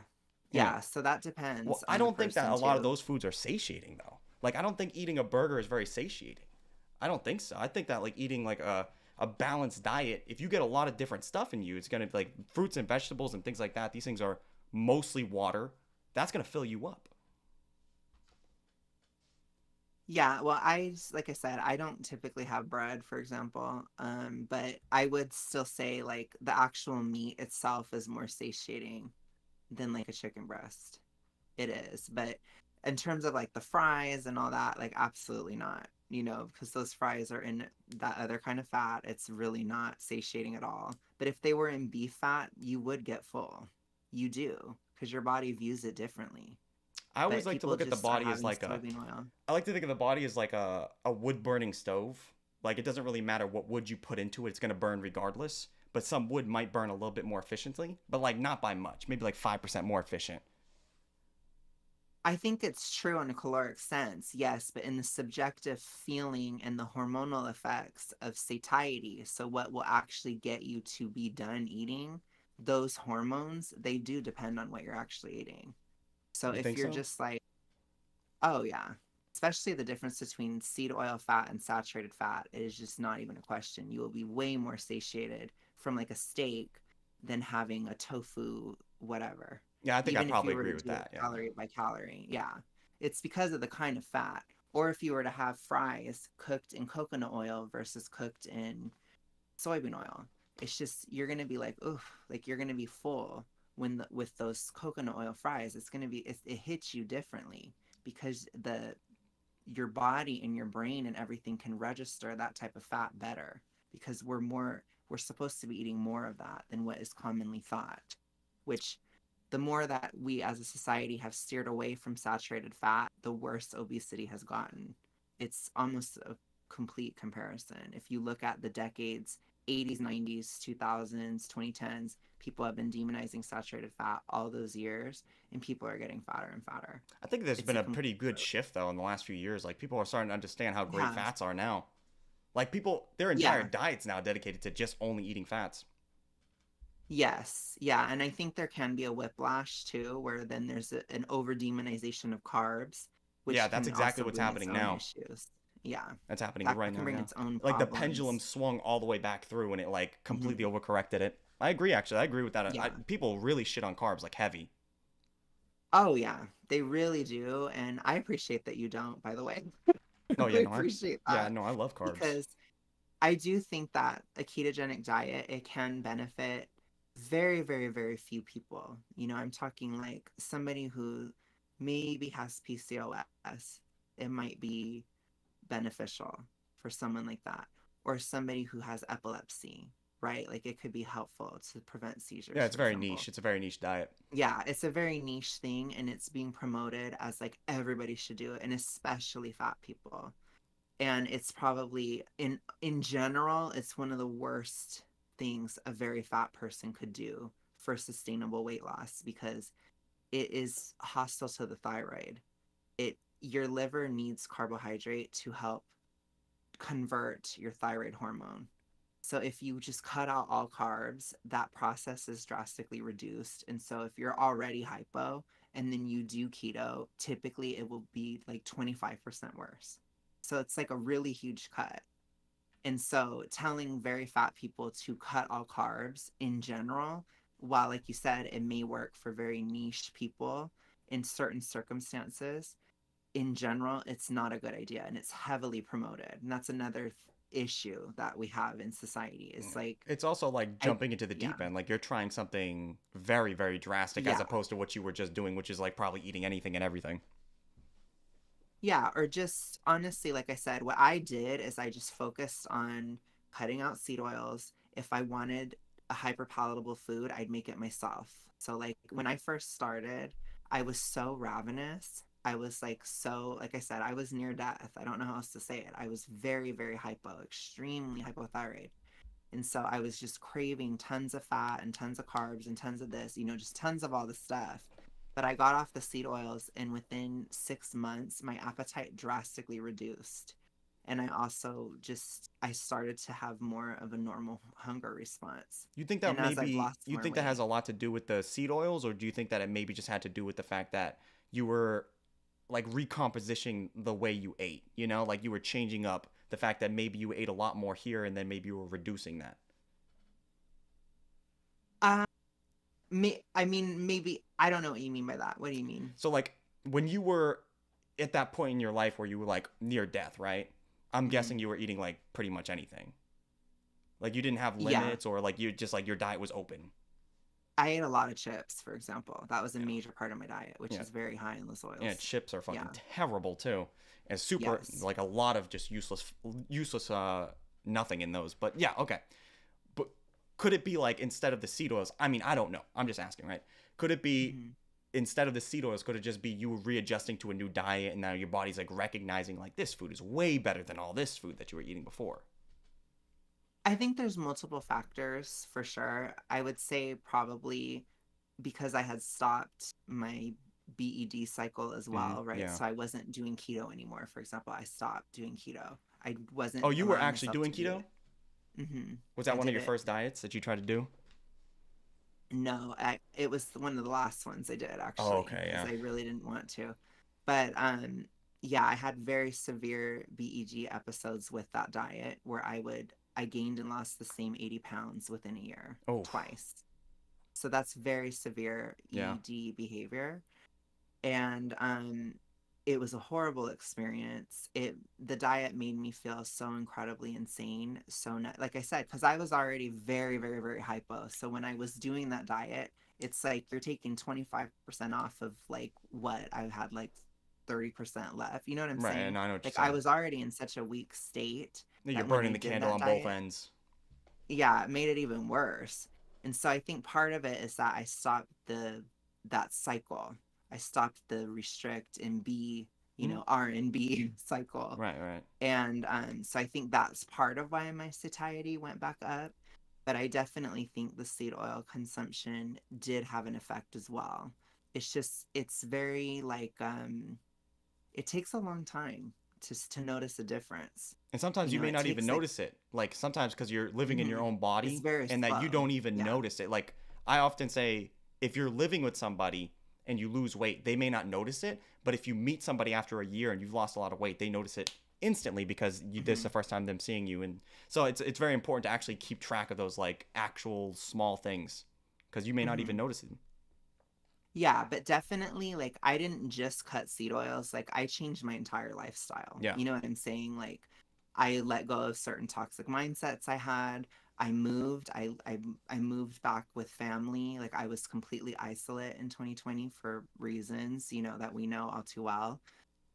Yeah. yeah so that depends Well, I don't think that a person, lot of those foods are satiating though. Like I don't think eating a burger is very satiating. I don't think so. I think that like eating like a a balanced diet, if you get a lot of different stuff in you, it's gonna be like fruits and vegetables and things like that. These things are mostly water. That's gonna fill you up. Yeah, well, I like I said, I don't typically have bread, for example. Um, but I would still say like the actual meat itself is more satiating than like a chicken breast. It is, but in terms of like the fries and all that, like absolutely not. You know, because those fries are in that other kind of fat. It's really not satiating at all. But if they were in beef fat, you would get full. You do, because your body views it differently. I always But like to look at the body as like a oil. I like to think of the body as like a, a wood burning stove. Like it doesn't really matter what wood you put into it, it's gonna burn regardless. But some wood might burn a little bit more efficiently, but like not by much, maybe like five percent more efficient. I think it's true in a caloric sense, yes, but in the subjective feeling and the hormonal effects of satiety, so what will actually get you to be done eating, those hormones, they do depend on what you're actually eating. So You if you're so? just like, oh yeah, especially the difference between seed oil fat and saturated fat is just not even a question. You will be way more satiated from like a steak than having a tofu, whatever Yeah, I think I probably agree with that. Yeah. Calorie by calorie. Yeah. It's because of the kind of fat. Or if you were to have fries cooked in coconut oil versus cooked in soybean oil. It's just you're gonna be like, oof, like you're gonna be full when the, with those coconut oil fries. It's gonna be it, it hits you differently because the your body and your brain and everything can register that type of fat better because we're more we're supposed to be eating more of that than what is commonly thought which the more that we as a society have steered away from saturated fat, the worse obesity has gotten. It's almost a complete comparison. If you look at the decades 80s, 90s, 2000s, 2010s, people have been demonizing saturated fat all those years, and people are getting fatter and fatter. I think there's It's been a a pretty good growth. shift though in the last few years. Like people are starting to understand how great Yeah. fats are now. Like people, their entire Yeah. diets now dedicated to just only eating fats. Yes, yeah, and I think there can be a whiplash too, where then there's a, an over demonization of carbs. Which Yeah, that's exactly what's happening now. Issues. Yeah, That's happening that right can now. bring now. its own Like the pendulum swung all the way back through and it like Mm-hmm. completely overcorrected it. I agree. Actually, I agree with that. I- people really shit on carbs like heavy. Oh yeah, they really do, and I appreciate that you don't. By the way, Oh yeah, I no, I, appreciate that. yeah, no, I love carbs. because I do think that a ketogenic diet it can benefit very very very few people. You know, I'm talking like somebody who maybe has PCOS. It might be beneficial for someone like that or somebody who has epilepsy, right? Like it could be helpful to prevent seizures. yeah, it's very example. niche. It's a very niche diet. Yeah, it's a very niche thing and it's being promoted as like everybody should do it and especially fat people. And it's probably in in general, it's one of the worst things a very fat person could do for sustainable weight loss because it is hostile to the thyroid. It your liver needs carbohydrate to help convert your thyroid hormone. So if you just cut out all carbs, that process is drastically reduced. And so if you're already hypo and then you do keto, typically it will be like 25% worse. So it's like a really huge cut. And so telling very fat people to cut all carbs in general, while like you said, it may work for very niche people in certain circumstances, in general, it's not a good idea and it's heavily promoted. And that's another th- issue that we have in society is Mm. like It's also like I- jumping into the deep yeah. end. Like you're trying something very, very drastic as opposed to what you were just doing, which is like probably eating anything and everything. Yeah, or just honestly, like I said, what I did is I just focused on cutting out seed oils. If I wanted a hyper palatable food, I'd make it myself. So, like, when I first started, I was so ravenous. I was like, so, like I said, I was near death. I don't know how else to say it. I was very, very hypo, extremely hypothyroid. And so I was just craving tons of fat and tons of carbs and tons of this, you know, just tons of all the stuff. But I got off the seed oils, and within six months, my appetite drastically reduced. And I also just I started to have more of a normal hunger response. You think that And maybe you think that has a lot to do with the seed oils, or do you think that it maybe just had to do with the fact that you were like recompositioning the way you ate? You know, like you were changing up the fact that maybe you ate a lot more here, and then maybe you were reducing that. Um, may, I mean, maybe I don't know what you mean by that. What do you mean? So like when you were at that point in your life where you were like near death, right? I'm Mhm. guessing you were eating like pretty much anything. Like you didn't have Yeah. limits, or like you just like your diet was open. I ate a lot of chips, for example. That was a Yeah. major part of my diet, which Yeah. is very high in the oils. Yeah, chips are fucking Yeah. terrible too, and super Yes. like a lot of just useless, useless, uh, nothing in those. But yeah, okay. Could it be like instead of the seed oils? I mean, I don't know. I'm just asking, right? Could it be Mhm. instead of the seed oils? Could it just be you readjusting to a new diet, and now your body's like recognizing like this food is way better than all this food that you were eating before? I think there's multiple factors for sure. I would say probably because I had stopped my BED cycle as well, right? Mm-hmm. yeah. So I wasn't doing keto anymore. For example, I stopped doing keto. I wasn't. Oh, you were actually doing keto? Mm-hmm. Was that I one of your it. first diets that you tried to do? No, I, it was one of the last ones I did actually. Oh, okay, yeah. I really didn't want to, but um, yeah, I had very severe BED episodes with that diet where I would I gained and lost the same eighty pounds within a year Oh. twice. So that's very severe Yeah. ED behavior, and um, it was a horrible experience. It the diet made me feel so incredibly insane. So not, like I said, because I was already very, very, very hypo. So when I was doing that diet, it's like you're taking twenty five percent off of like what I had like thirty percent left. You know what I'm right, saying? and I know Like I was already in such a weak state. You're burning the candle on both ends. Yeah, it made it even worse. And so I think part of it is that I stopped the that cycle. I stopped the restrict and B, you Mhm. know, R and B cycle. Right, right. and um, so I think that's part of why my satiety went back up. but I definitely think the seed oil consumption did have an effect as well. It's just it's very like um it takes a long time to to notice a difference. And sometimes You you, know, may not even takes, like- notice it. Like sometimes because you're living in your Mhm. own body and that you don't even Yeah. notice it. Like I often say, if you're living with somebody and you lose weight, they may not notice it. But if you meet somebody after a year and you've lost a lot of weight, they notice it instantly because you, this is the first time them seeing you. And so it's it's very important to actually keep track of those like actual small things because you may not even Mhm. notice it. Yeah, but definitely like I didn't just cut seed oils, like I changed my entire lifestyle. Yeah. You know what I'm saying? Like I let go of certain toxic mindsets I had. I moved. I I I moved back with family. Like I was completely isolate in 2020 for reasons, you know, that we know all too well.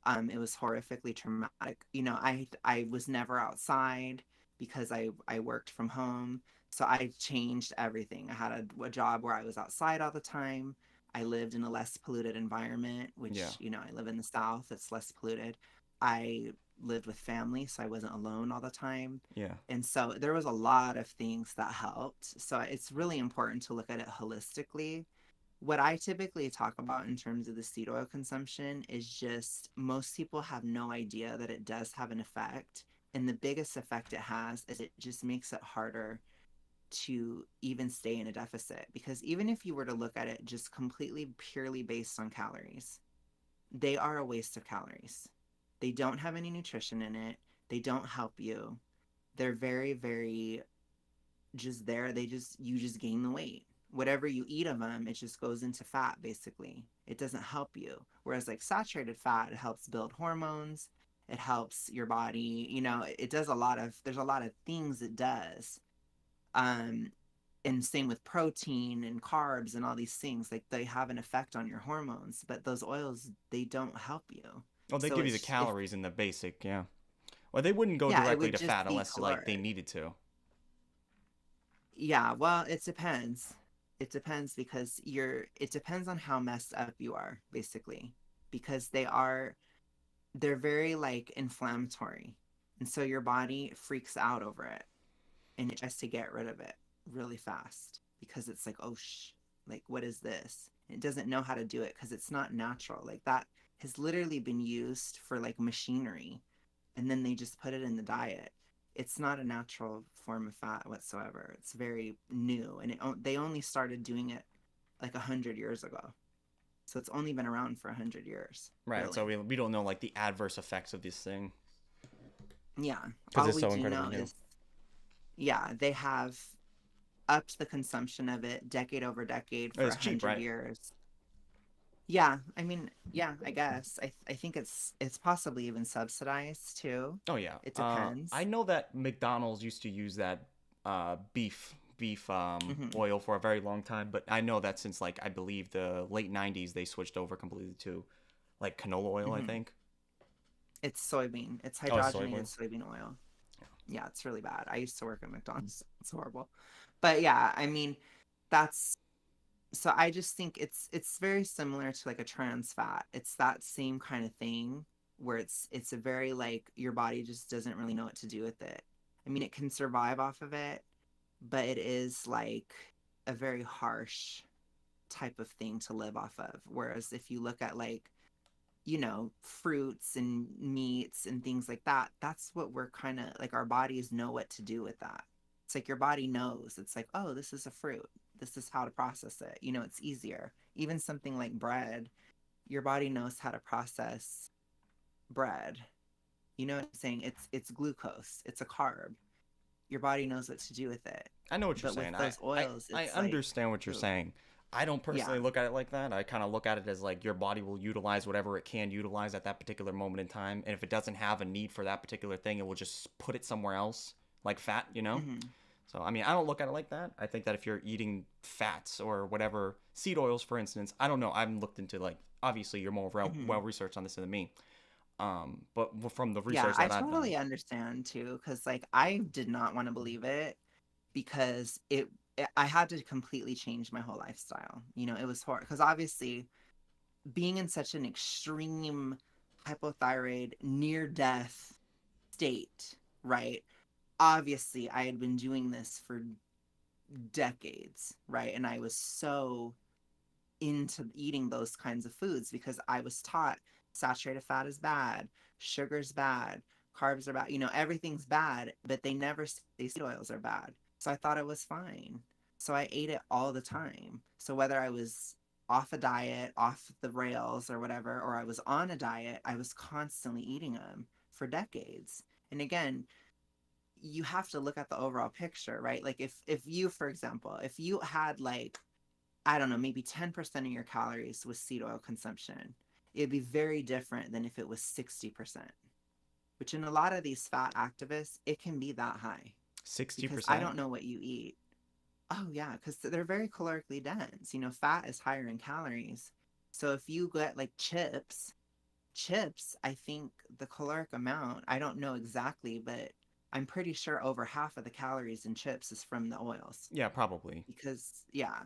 Um it was horrifically traumatic. You know, I I was never outside because I I worked from home. So I changed everything. I had a, a job where I was outside all the time. I lived in a less polluted environment, which, Yeah. you know, I live in the South, it's less polluted. I lived with family, so I wasn't alone all the time. Yeah. And so there was a lot of things that helped. So it's really important to look at it holistically. What I typically talk about in terms of the seed oil consumption is just most people have no idea that it does have an effect. And the biggest effect it has is it just makes it harder to even stay in a deficit. Because even if you were to look at it just completely purely based on calories, they are a waste of calories. They don't have any nutrition in it, they don't help you. They're very, very just there. They just, you just gain the weight. Whatever you eat of them, it just goes into fat basically. It doesn't help you. Whereas, like saturated fat, it helps build hormones, it helps your body, you know, it does a lot of, there's a lot of things it does um and same with protein and carbs and all these things like they have an effect on your hormones but those oils they don't help you Well, they So give you the calories in the basic, yeah. Well, they wouldn't go Yeah, directly would to fat unless like they needed to. yeah well it depends it depends because you're it depends on how messed up you are basically because they are they're very like inflammatory and so your body freaks out over it and it tries to get rid of it really fast because it's like oh sh like what is this it doesn't know how to do it because it's not natural like that has literally been used for like machinery and then they just put it in the diet it's not a natural form of fat whatsoever it's very new and it, they only started doing it like a hundred years ago so it's only been around for a hundred years Right. So we, we don't know like the adverse effects of this thing. Yeah. All it's we so do know new. is, yeah, they have upped the consumption of it decade over decade oh, for a It's cheap, hundred right? years. Yeah, I mean, yeah, I guess. I I think it's it's possibly even subsidized too. Oh yeah. It Uh, depends. I know that McDonald's used to use that uh, beef beef um, Mhm. oil for a very long time, but I know that since like I believe the late '90s they switched over completely to like canola oil. I Mhm. think. It's soybean. It's Oh, it's hydrogenated soybean oil. Yeah, it's really bad. I used to work at McDonald's. It's horrible. But yeah, I mean, that's so I just think it's it's very similar to like a trans fat. It's that same kind of thing where it's it's a very like your body just doesn't really know what to do with it. I mean, it can survive off of it, but it is like a very harsh type of thing to live off of. Whereas if you look at like you know, fruits and meats and things like that, that's what we're kind of like our bodies know what to do with that. It's like your body knows. It's like, oh, this is a fruit. This is how to process it. You know, it's easier. Even something like bread, your body knows how to process bread. You know what I'm saying? It's it's glucose. It's a carb. Your body knows what to do with it. I know what you're But with saying. those I, oils, I, I it's like- understand what you're saying. I don't personally Yeah. look at it like that. I kind of look at it as like your body will utilize whatever it can utilize at that particular moment in time, and if it doesn't have a need for that particular thing, it will just put it somewhere else, like fat, you know. Mhm. So I mean, I don't look at it like that. I think that if you're eating fats or whatever seed oils, for instance, I don't know. I haven't looked into like obviously you're more well, Mhm. well researched on this than me. Um, but from the Yeah, research I that I've totally done, understand too, because like I did not want to believe it because it, it I had to completely change my whole lifestyle. You know, it was hard because obviously being in such an extreme hypothyroid near death state, right? Obviously, I had been doing this for decades, right? And I was so into eating those kinds of foods because I was taught saturated fat is bad, sugar's bad, carbs are bad, you know, everything's bad, but they never say seed oils are bad. So I thought it was fine. So I ate it all the time. So whether I was off a diet, off the rails or whatever, or I was on a diet, I was constantly eating them for decades. And again, you have to look at the overall picture, right? Like if if you, for example, if you had like, I don't know, maybe 10% of your calories was seed oil consumption, it'd be very different than if it was 60%. Which in a lot of these fat activists, it can be that high. 60%. Because I don't know what you eat. Oh yeah, because they're very calorically dense. You know, fat is higher in calories. So if you get like chips, chips, I think the caloric amount, I don't know exactly, but I'm pretty sure over half of the calories in chips is from the oils. Yeah, probably. Because yeah.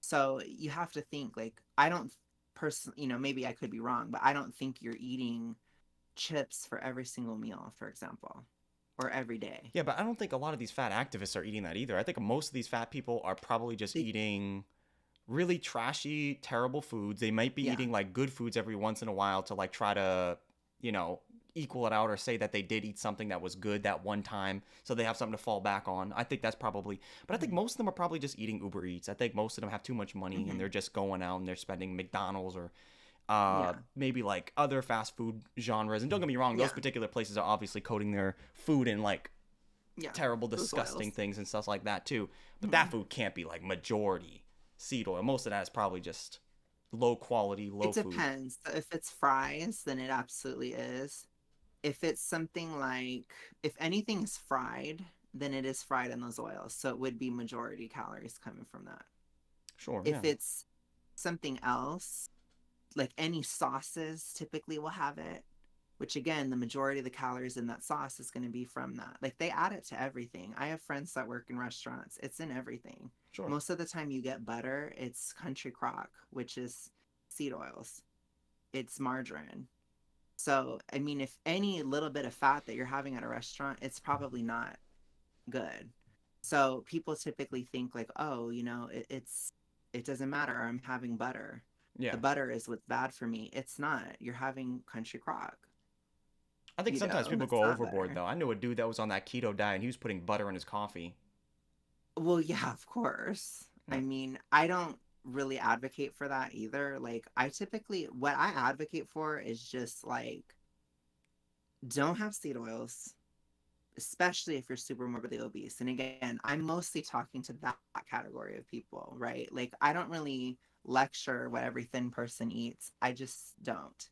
So you have to think like I don't personally, you know, maybe I could be wrong, but I don't think you're eating chips for every single meal, for example, or every day. Yeah, but I don't think a lot of these fat activists are eating that either. I think most of these fat people are probably just They- eating really trashy, terrible foods. They might be Yeah. eating like good foods every once in a while to like try to, you know, equal it out or say that they did eat something that was good that one time so they have something to fall back on. I think that's probably but I think most of them are probably just eating Uber Eats. I think most of them have too much money Mhm. and they're just going out and they're spending McDonald's or uh Yeah. maybe like other fast food genres. And don't get me wrong, those Yeah. particular places are obviously coating their food in like Yeah. terrible, disgusting things and stuff like that too. But that Mhm. food can't be like majority seed oil. Most of that is probably just low quality, low it depends. So If it's fries, then it absolutely is. If it's something like if anything is fried, then it is fried in those oils. So it would be majority calories coming from that. Sure. If yeah. it's something else, like any sauces typically will have it, which again, the majority of the calories in that sauce is going to be from that. Like they add it to everything. I have friends that work in restaurants. It's in everything. sure. Most of the time you get butter, it's country crock, which is seed oils. It's margarine. So, I mean, if any little bit of fat that you're having at a restaurant, it's probably not good. So, people typically think like, "Oh, you know, it, it's it doesn't matter. I'm having butter. yeah. The butter is what's bad for me." It's not. You're having country crock. I think you sometimes know, people go overboard better. though. I knew a dude that was on that keto diet and he was putting butter in his coffee. Well, yeah, of course. I mean, I don't really advocate for that either. Like, I typically, what I advocate for is just like, don't have seed oils, especially if you're super morbidly obese. And again, I'm mostly talking to that category of people, right? Like, I don't really lecture what every thin person eats. I just don't.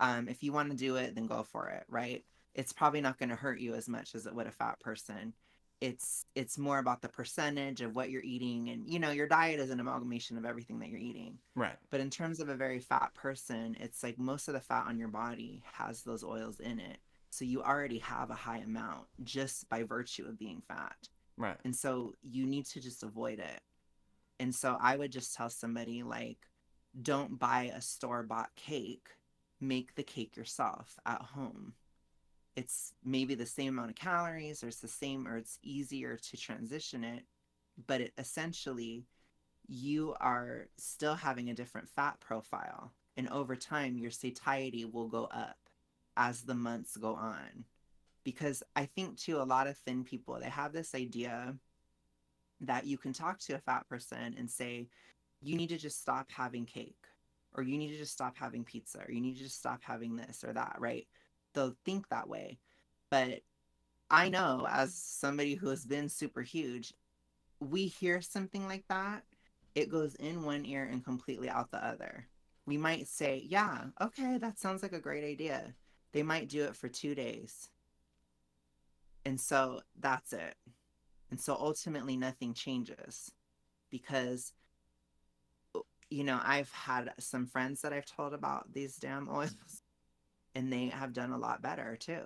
Um, if you want to do it, then go for it, right? It's probably not going to hurt you as much as it would a fat person it's it's more about the percentage of what you're eating and you know your diet is an amalgamation of everything that you're eating. Right. but in terms of a very fat person it's like most of the fat on your body has those oils in it. So you already have a high amount just by virtue of being fat. Right. and so you need to just avoid it. And so i would just tell somebody like don't buy a store bought cake. Make the cake yourself at home it's maybe the same amount of calories or it's the same or it's easier to transition it but it essentially you are still having a different fat profile and over time your satiety will go up as the months go on. Because i think too a lot of thin people they have this idea that you can talk to a fat person and say you need to just stop having cake or you need to just stop having pizza or you need to just stop having this or that right they'll think that way. But i know as somebody who has been super huge we hear something like that it goes in one ear and completely out the other. We might say yeah okay that sounds like a great idea. They might do it for two days. And so that's it. And so ultimately nothing changes because you know i've had some friends that i've told about these damn oils and they have done a lot better too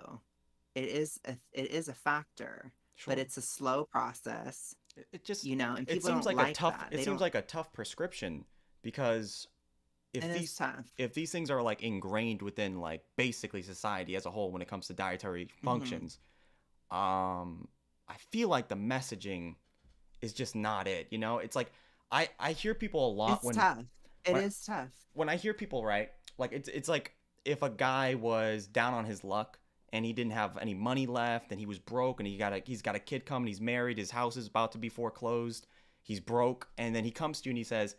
it is a, it is a factor Sure. but it's a slow process it, just you know and it people seems don't like, like a tough that. it They seems don't- like a tough prescription because if it these if these things are like ingrained within like basically society as a whole when it comes to dietary Mm-hmm. functions um i feel like the messaging is just not it. You know, it's like I I hear people a lot when It's when tough. It when- is tough. when I hear people right, like it's it's like if a guy was down on his luck and he didn't have any money left and he was broke and he got a he's got a kid coming, he's married, his house is about to be foreclosed, he's broke, and then he comes to you and he says,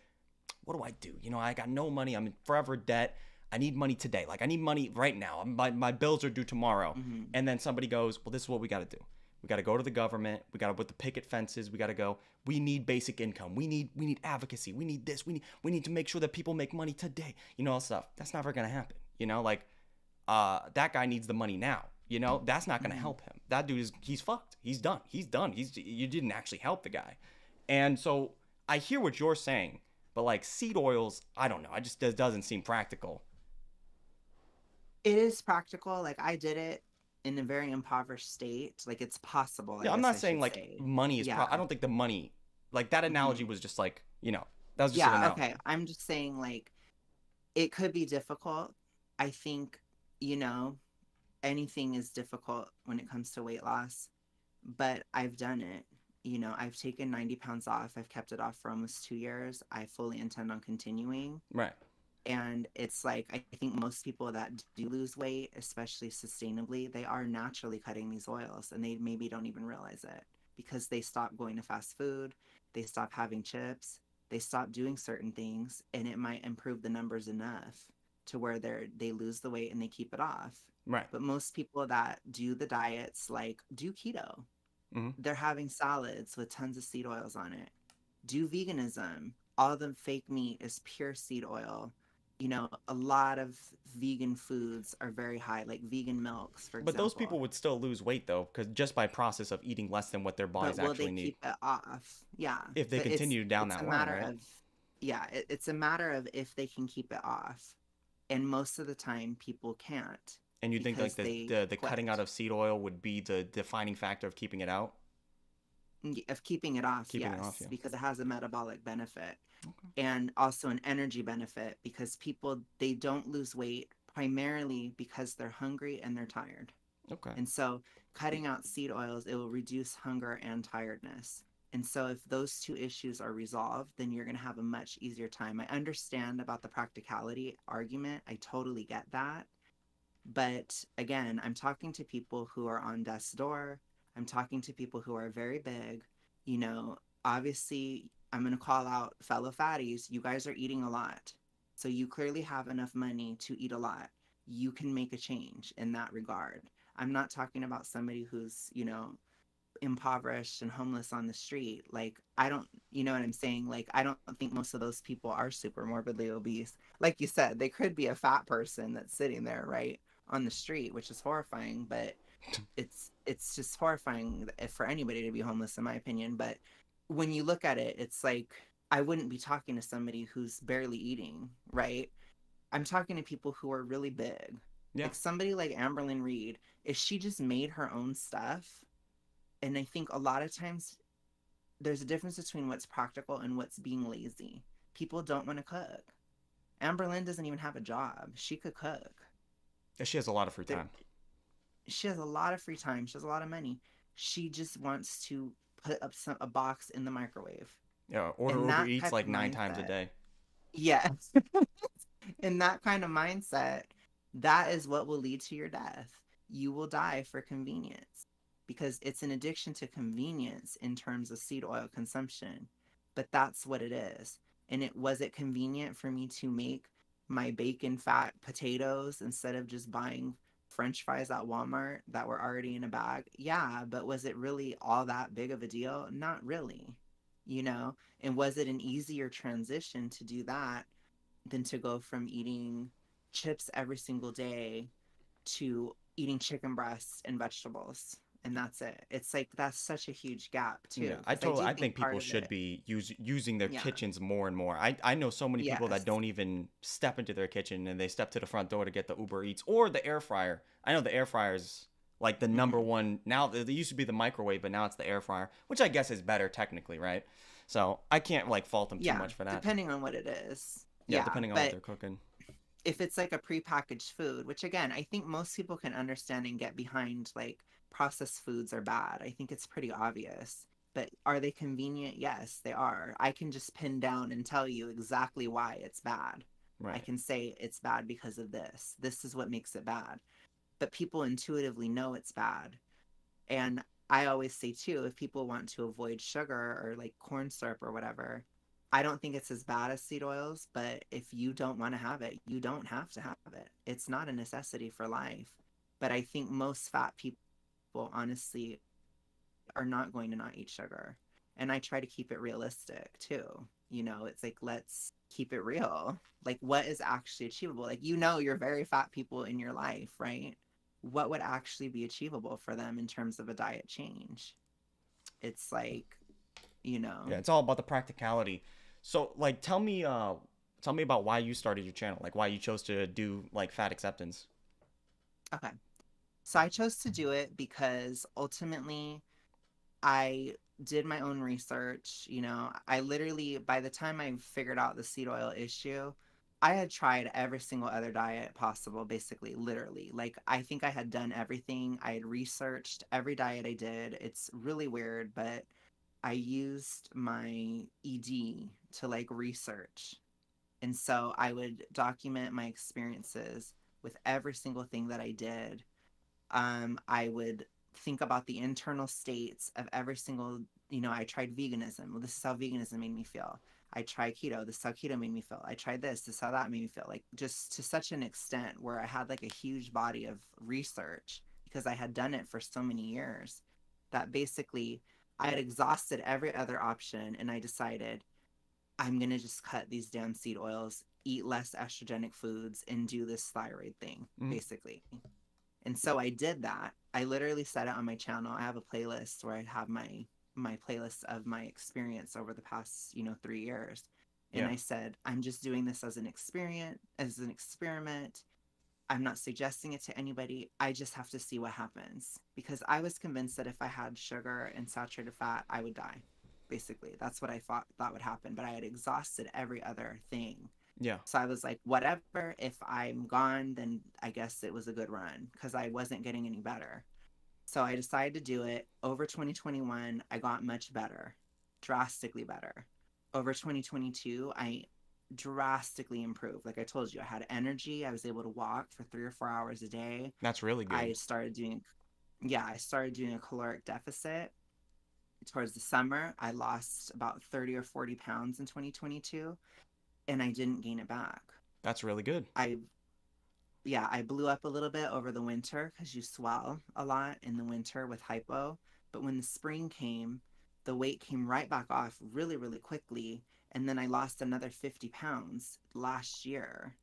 "What do I do? You know, I got no money, I'm in forever debt. I need money today. Like I need money right now. My my bills are due tomorrow." Mhm. And then somebody goes, "Well, this is what we got to do. We got to go to the government. We got to put the picket fences. We got to go. We need basic income. We need we need advocacy. We need this. We need we need to make sure that people make money today. You know, all stuff. That's never gonna happen. You know, like uh, that guy needs the money now. You know, that's not gonna Mhm. help him. That dude is he's fucked. He's done. He's done. He's you didn't actually help the guy. And so I hear what you're saying, but like seed oils, I don't know. I just it doesn't seem practical. It is practical. Like I did it in a very impoverished state. Like it's possible. Yeah, I'm not I saying like say. money is. Pro- Yeah. Mm-hmm. I don't think the money, like that analogy was just like you know that was just yeah okay i'm just saying like it could be difficult i think you know anything is difficult when it comes to weight loss but i've done it. You know i've taken 90 pounds off. I've kept it off for almost two years. I fully intend on continuing. Right. and it's like i think most people that do lose weight especially sustainably they are naturally cutting these oils and they maybe don't even realize it because they stop going to fast food. They stop having chips. They stop doing certain things and it might improve the numbers enough to where they're they lose the weight and they keep it off. Right. but most people that do the diets like do keto. Mhm. they're having salads with tons of seed oils on it. Do veganism. All the fake meat is pure seed oil. You know a lot of vegan foods are very high like vegan milks for But example. But those people would still lose weight though, because just by process of eating less than what their bodies actually they need. keep it off? Yeah. If they but it's- continue down it's that a line, matter right? of yeah it, it's a matter of if they can keep it off and most of the time people can't And you think like the the, the cutting out of seed oil would be the defining factor of keeping it out? Of keeping it off Keeping it yes off, yeah. because it has a metabolic benefit Okay. and also an energy benefit because people they don't lose weight primarily because they're hungry and they're tired Okay. and so cutting out seed oils it will reduce hunger and tiredness and so if those two issues are resolved then you're going to have a much easier time. I understand about the practicality argument. I totally get that. But again i'm talking to people who are on death's door. I'm talking to people who are very big. You know obviously i'm going to call out fellow fatties. You guys are eating a lot. So you clearly have enough money to eat a lot. You can make a change in that regard. I'm not talking about somebody who's you know impoverished and homeless on the street like i don't you know what i'm saying? Like i don't think most of those people are super morbidly obese. Like you said they could be a fat person that's sitting there right on the street which is horrifying but it's it's just horrifying if- for anybody to be homeless in my opinion. But when you look at it it's like i wouldn't be talking to somebody who's barely eating right? I'm talking to people who are really big. Yeah. like somebody like Amberlynn Reid if she just made her own stuff and i think a lot of times there's a difference between what's practical and what's being lazy people don't want to cook Amberlynn doesn't even have a job she could cook Yeah, She has a lot of free time. she has a lot of free time. She has a lot of money. She just wants to put up some, a box in the microwave. Yeah. Order Uber Eats like nine times a day. Yes. in that kind of mindset, that is what will lead to your death. You will die for convenience because it's an addiction to convenience in terms of seed oil consumption. But that's what it is. And it was it convenient for me to make my bacon fat potatoes instead of just buying french fries at Walmart that were already in a bag? Yeah, but was it really all that big of a deal? Not really. You know, and was it an easier transition to do that than to go from eating chips every single day to eating chicken breasts and vegetables? And that's it. It's like that's such a huge gap too. Yeah, I totally. I think part people should it- be use, using their Yeah. kitchens more and more. I I know so many people that don't even step into their kitchen and they step to the front door to get the Uber Eats or the air fryer. I know the air fryer's like the number Mhm. one now. There used to be the microwave, but now it's the air fryer, which I guess is better technically, right? So I can't like fault them yeah, too much for that. depending on what it is. yeah, depending on what they're cooking. if it's like a prepackaged food, which again, I think most people can understand and get behind, like processed foods are bad. I think it's pretty obvious. But are they convenient? Yes, they are. I can just pin down and tell you exactly why it's bad. Right. I can say it's bad because of this. This is what makes it bad. But people intuitively know it's bad. And I always say too, if people want to avoid sugar or like corn syrup or whatever, I don't think it's as bad as seed oils, but if you don't want to have it, you don't have to have it. It's not a necessity for life. But I think most fat people honestly are not going to not eat sugar. And I try to keep it realistic too. You know, it's like let's keep it real. Like what is actually achievable? Like you know you're very fat people in your life, right? What would actually be achievable for them in terms of a diet change? It's like, you know. Yeah, it's all about the practicality. So, like, tell me, uh, tell me about why you started your channel. Like, why you chose to do like fat acceptance. Okay. So I chose to do it because ultimately I did my own research. You know, I literally, by the time I figured out the seed oil issue, I had tried every single other diet possible, basically, literally. Like, I think I had done everything. I had researched every diet I did. It's really weird, but I used my ED to like research. And so I would document my experiences with every single thing that I did. Um, I would think about the internal states of every single, you know, I tried veganism. Well, this is how veganism made me feel. I tried keto. This is how keto made me feel. I tried this. This is how that made me feel. Like just to such an extent where I had like a huge body of research because I had done it for so many years that basically I had exhausted every other option and I decided I'm going to just cut these damn seed oils, eat less estrogenic foods, and do this thyroid thing, Mhm. basically. And so I did that. I literally set it on my channel. I have a playlist where I have my my playlist of my experience over the past, you know, 3 years. And Yeah. I said, I'm just doing this as an experience, as an experiment. I'm not suggesting it to anybody. I just have to see what happens because I was convinced that if I had sugar and saturated fat, I would die. Basically, that's what I thought thought would happen, but I had exhausted every other thing. Yeah. So I was like, whatever, if I'm gone, then I guess it was a good run because I wasn't getting any better. So I decided to do it. Over 2021, I got much better, drastically better. Over 2022, I drastically improved. Like I told you, I had energy. I was able to walk for three or four hours a day. That's really good. I started doing, yeah, I started doing a caloric deficit. Towards the summer, I lost about 30 or 40 pounds in 2022, and I didn't gain it back. That's really good. I, yeah, I blew up a little bit over the winter because you swell a lot in the winter with hypo. But when the spring came, the weight came right back off really, really quickly. And then I lost another 50 pounds last year.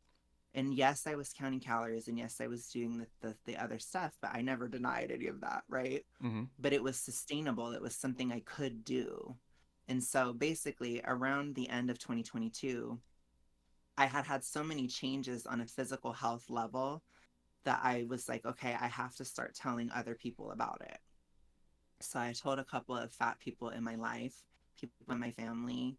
And yes, I was counting calories and yes, I was doing the, the, the other stuff, but I never denied any of that, right? hmm but it was sustainable. It was something I could do. And so basically, around the end of 2022, I had had so many changes on a physical health level that I was like, okay, I have to start telling other people about it. So I told a couple of fat people in my life, people in my family,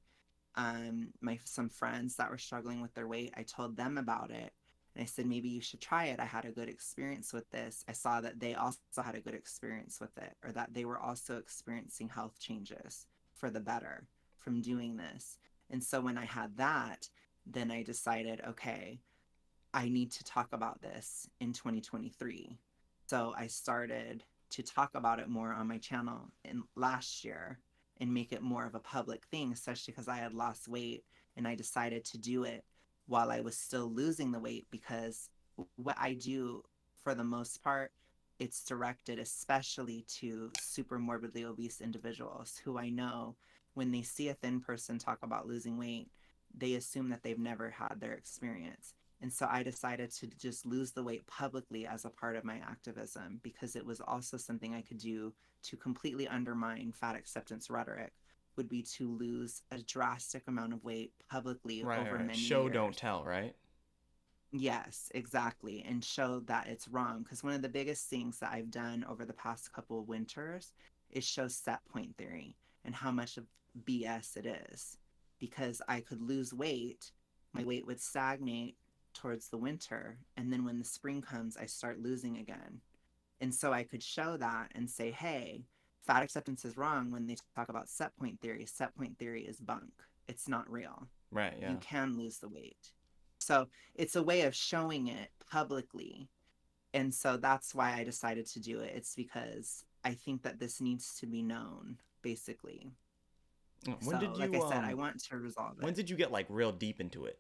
um, my some friends that were struggling with their weight. I told them about it. And I said, maybe you should try it. I had a good experience with this. I saw that they also had a good experience with it, or that they were also experiencing health changes for the better from doing this. And so when I had that, then I decided, okay, I need to talk about this in 2023. So I started to talk about it more on my channel in last year and make it more of a public thing, especially because I had lost weight and I decided to do it while I was still losing the weight because what I do for the most part, it's directed especially to super morbidly obese individuals who I know when they see a thin person talk about losing weight, they assume that they've never had their experience. And so I decided to just lose the weight publicly as a part of my activism because it was also something I could do to completely undermine fat acceptance rhetoric would be to lose a drastic amount of weight publicly Right. over right. many Show years. don't tell, right? Yes, exactly. And show that it's wrong. Because one of the biggest things that I've done over the past couple of winters is show set point theory and how much of BS it is. Because I could lose weight, my weight would stagnate towards the winter. And then when the spring comes, I start losing again. And so I could show that and say, hey, fat acceptance is wrong when they talk about set point theory. Set point theory is bunk. It's not real. Right. Yeah. You can lose the weight. So it's a way of showing it publicly. And so that's why I decided to do it. It's because I think that this needs to be known, basically. When so, did you? like I said, I um, want to resolve it. When did you get like real deep into it?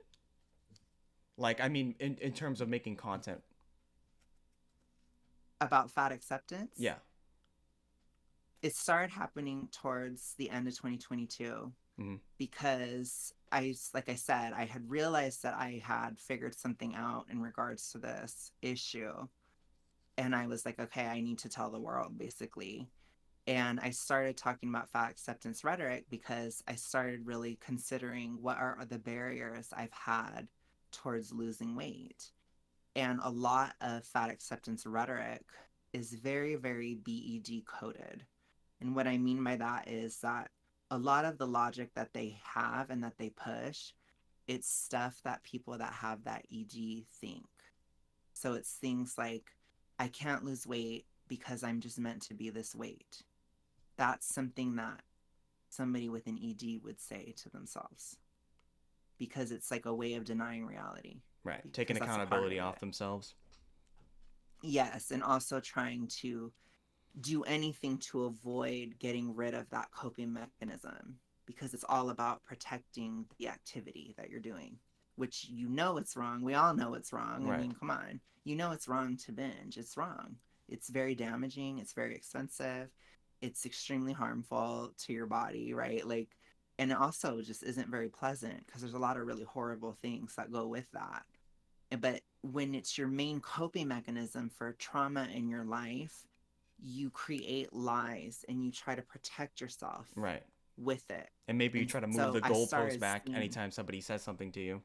Like, I mean, in, in terms of making content. About fat acceptance? Yeah. It started happening towards the end of 2022 Mhm. because I, like I said, I had realized that I had figured something out in regards to this issue. And I was like, okay, I need to tell the world, basically. And I started talking about fat acceptance rhetoric because I started really considering what are the barriers I've had towards losing weight. And a lot of fat acceptance rhetoric is very, very BED coded. And what I mean by that is that a lot of the logic that they have and that they push, it's stuff that people that have that ED think. So it's things like, I can't lose weight because I'm just meant to be this weight. That's something that somebody with an ED would say to themselves because it's like a way of denying reality. Right. Because Taking that's a part of accountability off it. themselves. Yes, and also trying to do anything to avoid getting rid of that coping mechanism because it's all about protecting the activity that you're doing, which you know it's wrong. We all know it's wrong. I mean, come on. You know it's wrong to binge. It's wrong. It's very damaging, it's very expensive, it's extremely harmful to your body, right? Like and it also just isn't very pleasant because there's a lot of really horrible things that go with that but when it's your main coping mechanism for trauma in your life, you create lies and you try to protect yourself Right. with it. And maybe you And try to move so the goalposts back seeing- anytime somebody says something to you.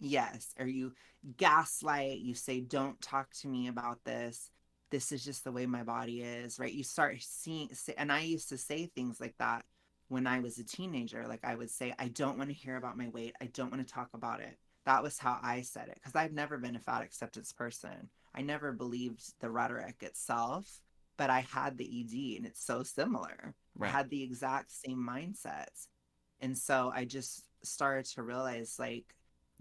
Yes. Or you gaslight, you say, don't talk to me about this. This is just the way my body is, right? You start seeing, and I used to say things like that when I was a teenager. Like I would say, I don't want to hear about my weight. I don't want to talk about it. That was how I said it because I've never been a fat acceptance person. I never believed the rhetoric itself, but I had the ED and it's so similar. I had the exact same mindsets. And so I just started to realize like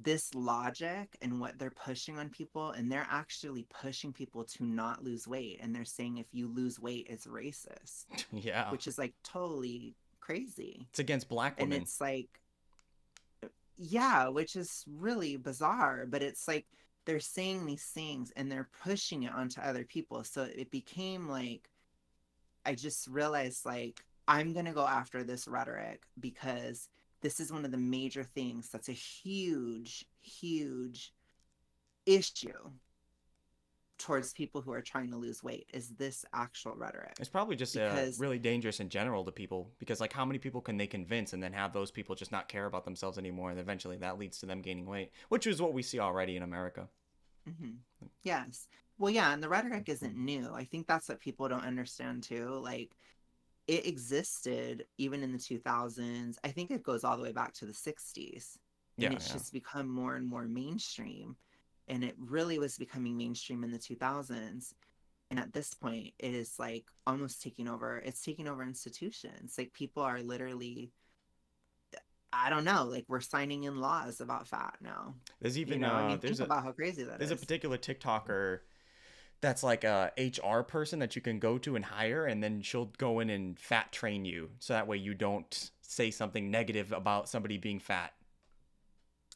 this logic and what they're pushing on people, and they're actually pushing people to not lose weight. And they're saying if you lose weight, it's racist, yeah. which is like totally crazy. it's against black women. And it's like, uh, yeah, which is really bizarre, but it's like they're saying these things and they're pushing it onto other people. So it became like, I just realized like, I'm going to go after this rhetoric because this is one of the major things that's a huge, huge issue towards people who are trying to lose weight is this actual rhetoric. It's probably just uh, because- really dangerous in general to people because, like, how many people can they convince and then have those people just not care about themselves anymore? And eventually that leads to them gaining weight, which is what we see already in America. hmm Yes. Well, yeah, and the rhetoric isn't new. I think that's what people don't understand too. Like, it existed even in the 2000s. I think it goes all the way back to the 60s. Yeah, and it's yeah. just become more and more mainstream. And it really was becoming mainstream in the 2000s. And at this point, it is like almost taking over. It's taking over institutions. Like, people are literally. I don't know. Like we're signing in laws about fat now. There's You even know, uh, I mean, there's think a about how crazy that is. there's a particular TikToker that's like a HR person that you can go to and hire, and then she'll go in and fat train you, so that way you don't say something negative about somebody being fat.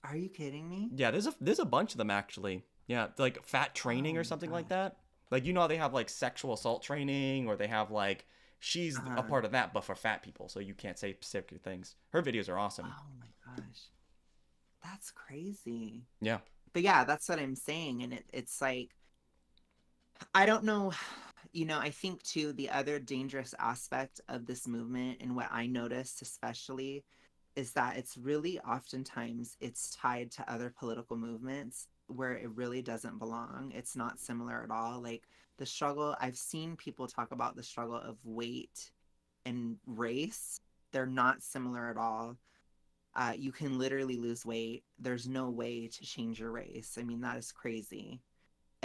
Are you kidding me? Yeah, there's a there's a bunch of them actually. Yeah, like fat training Oh or something like that. Like you know how they have like sexual assault training, or they have like she's a Uh-huh. part of that, but for fat people, so you can't say specific things. Her videos are awesome. Oh my gosh. That's crazy. Yeah. But yeah, that's what I'm saying. And it, it's like, I don't know. You know, I think too, the other dangerous aspect of this movement and what I noticed especially is that it's really oftentimes it's tied to other political movements where it really doesn't belong. It's not similar at all. Like the struggle, I've seen people talk about the struggle of weight and race. They're not similar at all. Uh, you can literally lose weight. There's no way to change your race. I mean, that is crazy.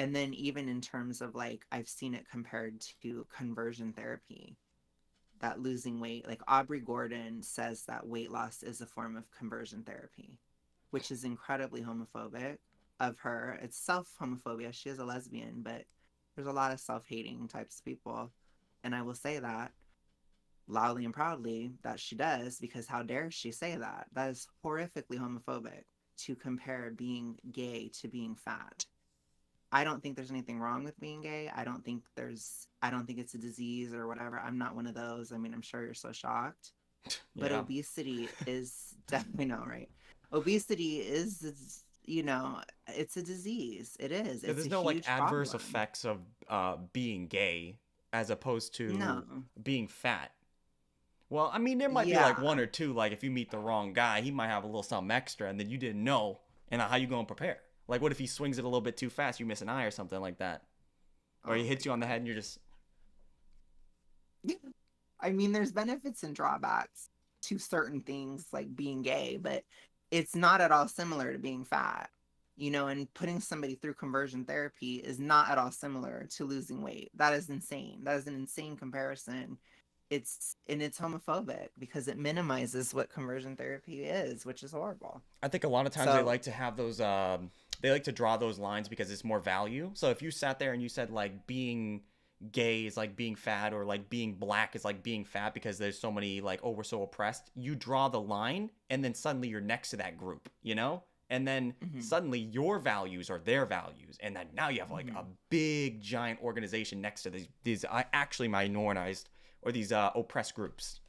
And then, even in terms of like, I've seen it compared to conversion therapy. that losing weight, like Aubrey Gordon says that weight loss is a form of conversion therapy, which is incredibly homophobic of her. It's self homophobia. She is a lesbian, but there's a lot of self hating types of people. And I will say that loudly and proudly that she does because how dare she say that? That is horrifically homophobic to compare being gay to being fat. I don't think there's anything wrong with being gay. I don't think there's I don't think it's a disease or whatever. I'm not one of those. I mean, I'm sure you're so shocked. But Yeah. obesity is definitely no, right? Obesity is is, you know, it's a disease. It is. Yeah, It's there's no like adverse problem. effects of uh, being gay as opposed to No. being fat. Well, I mean, there might be like one or two. Like if you meet the wrong guy, he might have a little something extra, and then you didn't know. And how you gonna prepare? Like, what if he swings it a little bit too fast? You miss an eye or something like that, or he Oh hits you on the head, and you're just I mean, there's benefits and drawbacks to certain things like being gay, but it's not at all similar to being fat. You know, and putting somebody through conversion therapy is not at all similar to losing weight. That is insane. That is an insane comparison. It's and it's homophobic because it minimizes what conversion therapy is, which is horrible. I think a lot of times they like to have those um they like to draw those lines because it's more value. So if you sat there and you said like being gay is like being fat or like being black is like being fat because there's so many like oh we're so oppressed, you draw the line and then suddenly you're next to that group, you know? And then Mhm. suddenly your values are their values and then now you have like a Mhm. big giant organization next to these these uh, actually minoritized or these uh, oppressed groups.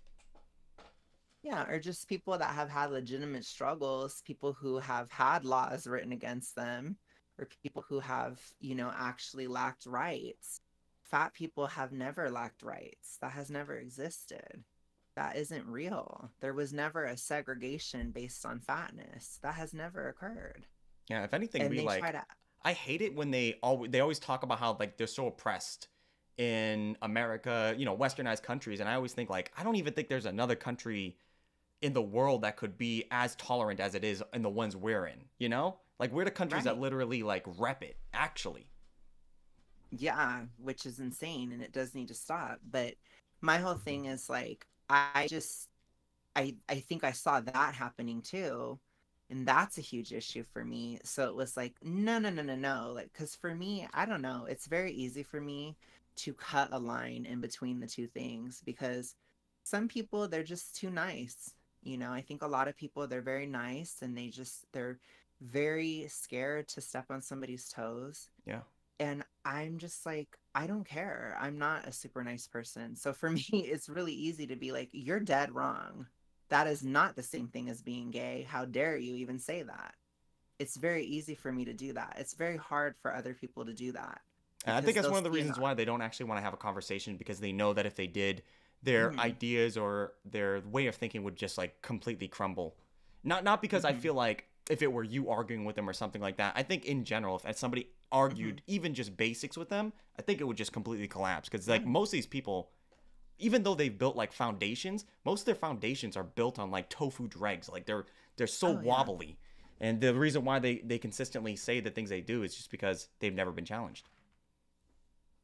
Yeah, or just people that have had legitimate struggles, people who have had laws written against them, or people who have, you know, actually lacked rights. Fat people have never lacked rights. That has never existed. That isn't real. There was never a segregation based on fatness. That has never occurred. Yeah, if anything And we like to I hate it when they always they always talk about how like they're so oppressed in America, you know, westernized countries, and I always think like I don't even think there's another country in the world that could be as tolerant as it is in the ones we're in. You know, like we're the countries that literally like rep it. Actually, Yeah, which is insane and it does need to stop. But my whole thing is like I just I I think I saw that happening too. And that's a huge issue for me. So it was like, no, no, no, no, no. Like, cause for me, I don't know. It's very easy for me to cut a line in between the two things because some people, they're just too nice. You know, I think a lot of people, they're very nice and they just, they're very scared to step on somebody's toes. Yeah. and i'm just like i don't care. I'm not a super nice person. So for me it's really easy to be like you're dead wrong. That is not the same thing as being gay. How dare you even say that? It's very easy for me to do that. It's very hard for other people to do that And I think that's one of the reasons an- why they don't actually want to have a conversation because they know that if they did, their Mhm. ideas or their way of thinking would just like completely crumble. Not not because I Mhm. feel like if it were you arguing with them or something like that. I think in general, if somebody argued Mm-hmm. even just basics with them, I think it would just completely collapse because like most of these people. Even though they've built like foundations, most of their foundations are built on like tofu dregs. Like they're they're so Oh, yeah. wobbly, and the reason why they they consistently say the things they do is just because they've never been challenged.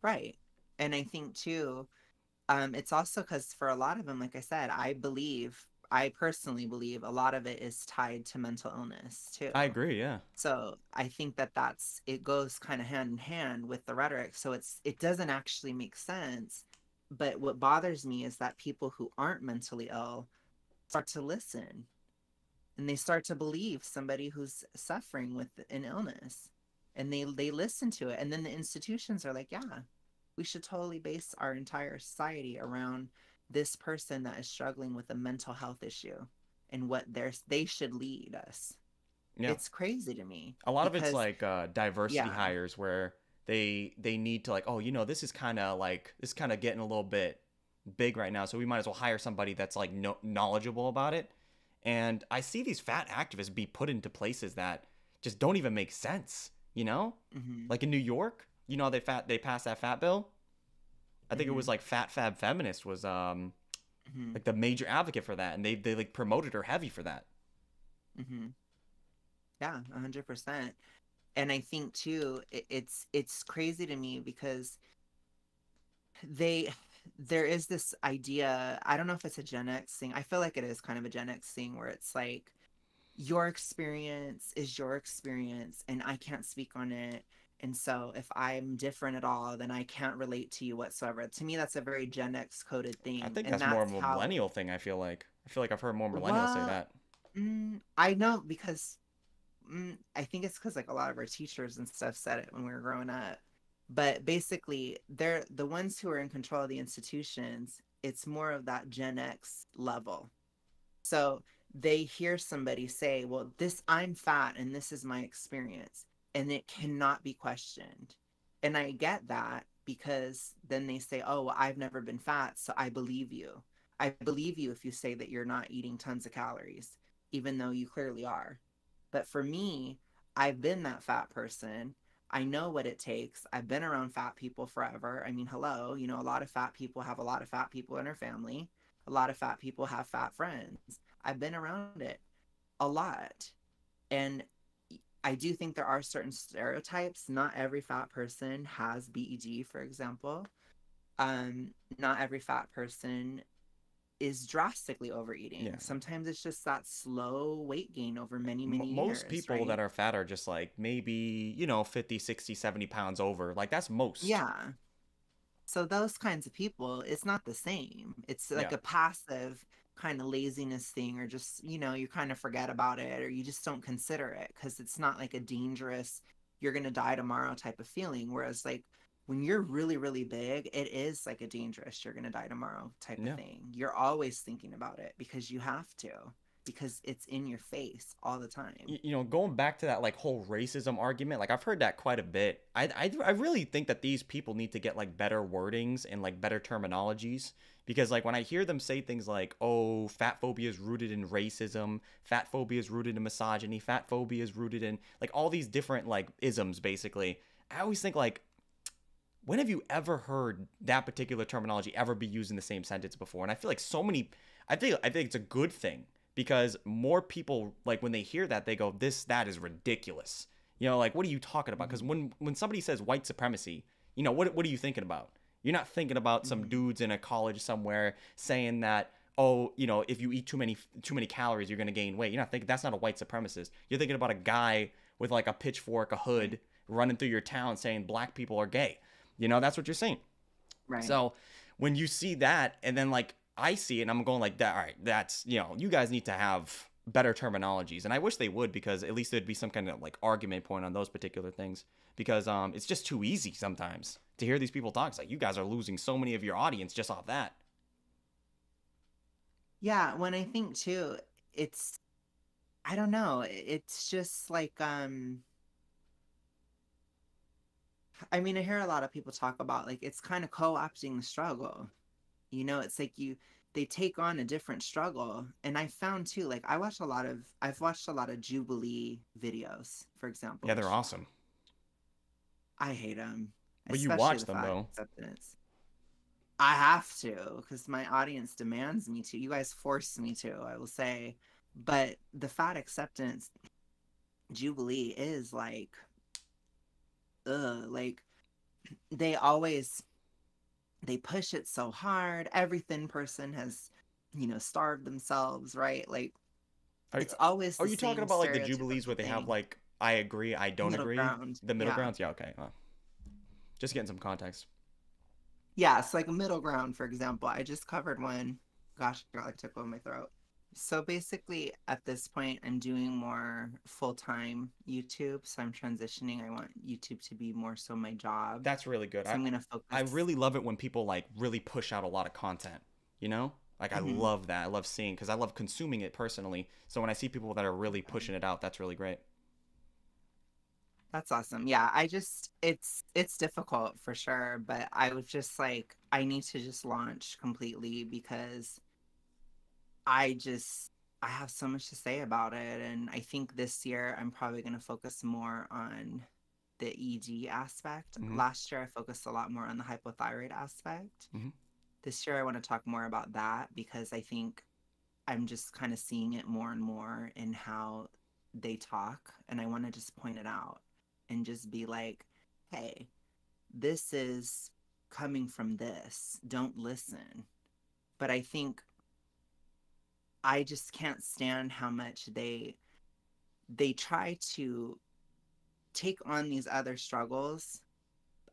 right and i think too um it's also because for a lot of them like i said i believe i personally believe a lot of it is tied to mental illness too I agree. Yeah. So I think that that's it goes kind of hand in hand with the rhetoric. So it's it doesn't actually make sense. But what bothers me is that people who aren't mentally ill start to listen and they start to believe somebody who's suffering with an illness and they they listen to it and then the institutions are like yeah we should totally base our entire society around this person that is struggling with a mental health issue and what they're they should lead us Yeah. it's crazy to me. a lot of it's like uh, diversity yeah. hires where they they need to like oh you know this is kind of like this kind of getting a little bit big right now so we might as well hire somebody that's like no- knowledgeable about it and i see these fat activists be put into places that just don't even make sense you know Mhm. like in new york you know they fat they passed that fat bill i think it Mhm. was like fat fab feminist was um Mhm. like the major advocate for that and they they like promoted her heavy for that Mhm. Yeah, hundred percent. And I think too, it, it's it's crazy to me because they there is this idea i don't know if it's a gen x thing i feel like it is kind of a gen x thing where it's like your experience is your experience and i can't speak on it and so if i'm different at all then i can't relate to you whatsoever to me that's a very gen x coded thing I think and that's, more of a how- millennial thing. I feel like I feel like I've heard more millennials say that. Mm, I know because mm, I think it's because like a lot of our teachers and stuff said it when we were growing up. But basically, they're the ones who are in control of the institutions. It's more of that Gen X level. So they hear somebody say, "Well, this I'm fat and this is my experience," and it cannot be questioned. And I get that because then they say, "Oh, well, I've never been fat, so I believe you." I believe you if you say that you're not eating tons of calories, even though you clearly are. But for me, I've been that fat person. I know what it takes. I've been around fat people forever. I mean, hello, you know, a lot of fat people have a lot of fat people in their family. A lot of fat people have fat friends. I've been around it a lot. And I do think there are certain stereotypes. Not every fat person has BED, for example. Um, not every fat person is drastically overeating. Yeah. Sometimes it's just that slow weight gain over many, many most years. Most people right? that are fat are just like maybe you know 50 60 70 pounds over like that's most Yeah. So those kinds of people, it's not the same. It's like Yeah. a passive kind of laziness thing, or just, you know, you kind of forget about it, or you just don't consider it because it's not like a dangerous, you're going to die tomorrow type of feeling. Whereas, like, when you're really, really big, it is like a dangerous, you're going to die tomorrow type Yeah. of thing. You're always thinking about it because you have to, because it's in your face all the time. You know going back to that like whole racism argument like i've heard that quite a bit. I, I i really think that these people need to get like better wordings and like better terminologies because like when i hear them say things like oh fat phobia is rooted in racism fat phobia is rooted in misogyny fat phobia is rooted in like all these different like isms basically i always think like when have you ever heard that particular terminology ever be used in the same sentence before? And i feel like so many i think i think it's a good thing because more people like when they hear that they go this that is ridiculous. You know like what are you talking about? Because when when somebody says white supremacy you know what what are you thinking about? You're not thinking about some Mhm. dudes in a college somewhere saying that oh you know if you eat too many too many calories you're going to gain weight. You're not thinking that's not a white supremacist. You're thinking about a guy with like a pitchfork a hood running through your town saying black people are gay. You know that's what you're saying. Right. so when you see that, and then like I see it, and I'm going like that. All right, that's you know, you guys need to have better terminologies, and I wish they would because at least there'd be some kind of like argument point on those particular things because um it's just too easy sometimes to hear these people talk. It's like you guys are losing so many of your audience just off that. Yeah, when I think too, it's I don't know, it's just like um I mean, I hear a lot of people talk about like it's kind of co-opting the struggle. You know, it's like you they take on a different struggle. And I found too, like I watched a lot of I've watched a lot of Jubilee videos, for example. Yeah, they're awesome. I hate them. But you watch them, though. Acceptance. I have to because my audience demands me to. You guys force me to, I will say. But the fat acceptance jubilee is like, ugh, like they always they push it so hard. Every thin person has, you know, starved themselves, right? Like Are, it's always. are you talking about like the jubilees where they have like I agree, I don't Middle agree, ground, the middle yeah. grounds? Yeah, okay. Just getting some context. Yeah, it's like a middle ground, for example. I just covered one. Gosh, I got like tickle in my throat. So basically, at this point, I'm doing more full time YouTube. So I'm transitioning. I want YouTube to be more so my job. That's really good. so I, I'm gonna focus. I really love it when people like really push out a lot of content. You know, like I Mhm. love that. I love seeing because I love consuming it personally. So when I see people that are really pushing it out, that's really great. That's awesome. Yeah, I just it's it's difficult for sure, but I was just like I need to just launch completely because I just I have so much to say about it and I think this year I'm probably going to focus more on the ED aspect. Mhm. Last year I focused a lot more on the hypothyroid aspect. Mhm. This year I want to talk more about that because I think I'm just kind of seeing it more and more in how they talk and I want to just point it out and just be like, hey, this is coming from this. Don't listen. But I think I just can't stand how much they they try to take on these other struggles.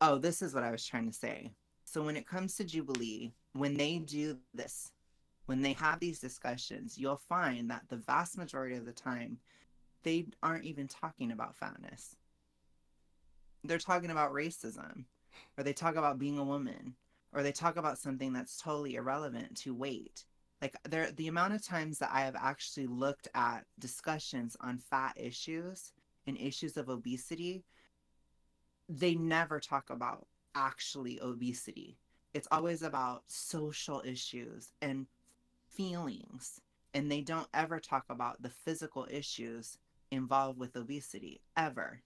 Oh, this is what I was trying to say. So when it comes to Jubilee, when they do this, when they have these discussions, you'll find that the vast majority of the time they aren't even talking about fatness. They're talking about racism, or they talk about being a woman, or they talk about something that's totally irrelevant to weight. Like there the amount of times that I have actually looked at discussions on fat issues and issues of obesity, they never talk about actually obesity. It's always about social issues and feelings. And they don't ever talk about the physical issues involved with obesity, ever.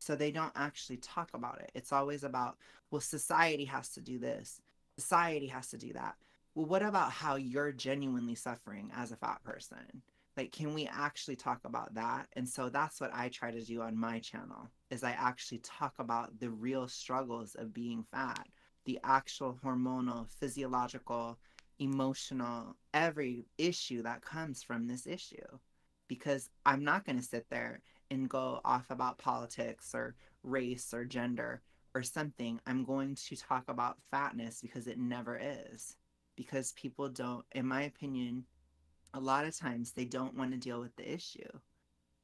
So they don't actually talk about it. It's always about, well, society has to do this, society has to do that. Well, what about how you're genuinely suffering as a fat person? Like, can we actually talk about that? And so that's what I try to do on my channel is I actually talk about the real struggles of being fat, the actual hormonal, physiological, emotional, every issue that comes from this issue. Because I'm not going to sit there and go off about politics or race or gender or something. I'm going to talk about fatness because it never is. Because people don't, in my opinion, a lot of times they don't want to deal with the issue.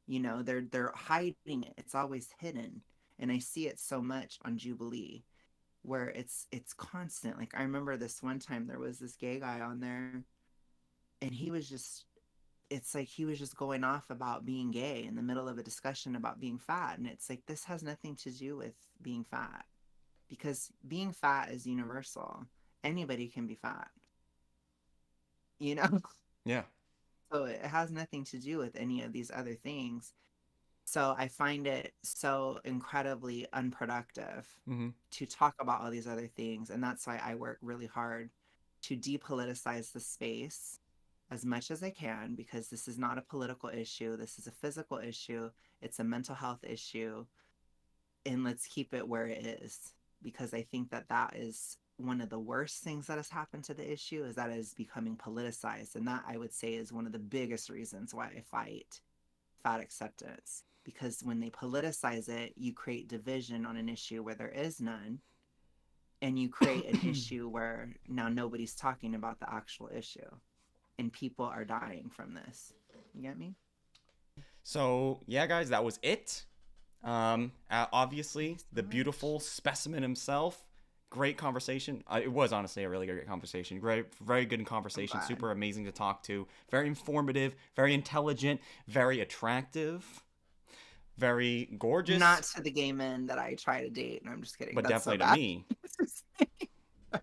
You know, they're they're hiding it. It's always hidden. And I see it so much on Jubilee where it's it's constant. Like I remember this one time there was this gay guy on there and he was just it's like he was just going off about being gay in the middle of a discussion about being fat and it's like this has nothing to do with being fat because being fat is universal anybody can be fat you know Yeah. so it has nothing to do with any of these other things so i find it so incredibly unproductive Mm-hmm. to talk about all these other things and that's why i work really hard to depoliticize the space as much as i can because this is not a political issue this is a physical issue it's a mental health issue and let's keep it where it is because i think that that is one of the worst things that has happened to the issue is that it is becoming politicized and that i would say is one of the biggest reasons why i fight fat acceptance because when they politicize it, you create division on an issue where there is none, and you create an issue where now nobody's talking about the actual issue, and people are dying from this. You get me? So yeah, guys, that was it. Um, uh, obviously, the beautiful specimen himself. Great conversation. Uh, it was honestly a really great conversation. Great, very good conversation. Super amazing to talk to. Very informative. Very intelligent. Very attractive. Very gorgeous. Not to the gay men that I try to date. No, I'm just kidding. but That's so definitely to me.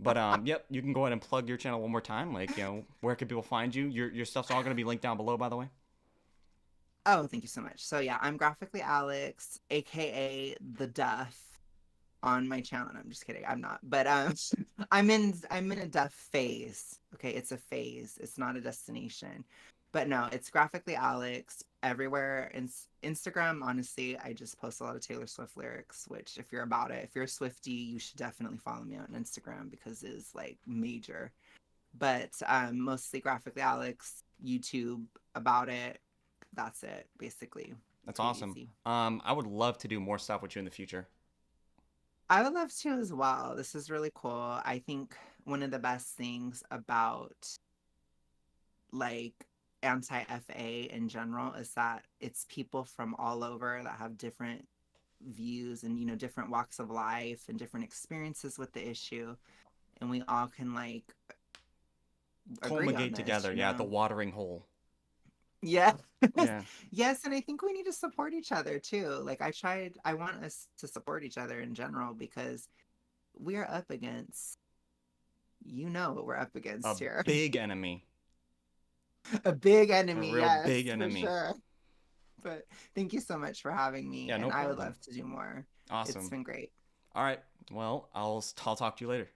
But um, yep, you can go ahead and plug your channel one more time. Like, you know, where can people find you? Your your stuff's all gonna be linked down below, by the way. Oh, thank you so much. So yeah, I'm graphically Alex, aka the Duff, on my channel. I'm just kidding. I'm not. But um, I'm in I'm in a Duff phase. Okay, it's a phase. It's not a destination. But no, it's graphically Alex everywhere. In Instagram, honestly, I just post a lot of Taylor Swift lyrics. Which, if you're about it, if you're a Swifty, you should definitely follow me on Instagram because it's like major. But um, mostly graphically Alex, YouTube about it. That's it, basically. That's Pretty awesome. easy. Um, I would love to do more stuff with you in the future. I would love to as well. This is really cool. I think one of the best things about like anti FA in general is that it's people from all over that have different views and you know different walks of life and different experiences with the issue and we all can like Culminate together, you yeah, the watering hole. Yeah Yeah. Yes, and I think we need to support each other too. Like I tried I want us to support each other in general because we are up against you know what we're up against A here. big enemy. a big enemy, real yes, big enemy. sure. But thank you so much for having me. Yeah, no and I would love to do more. Awesome. It's been great. All right. Well, I'll I'll talk to you later.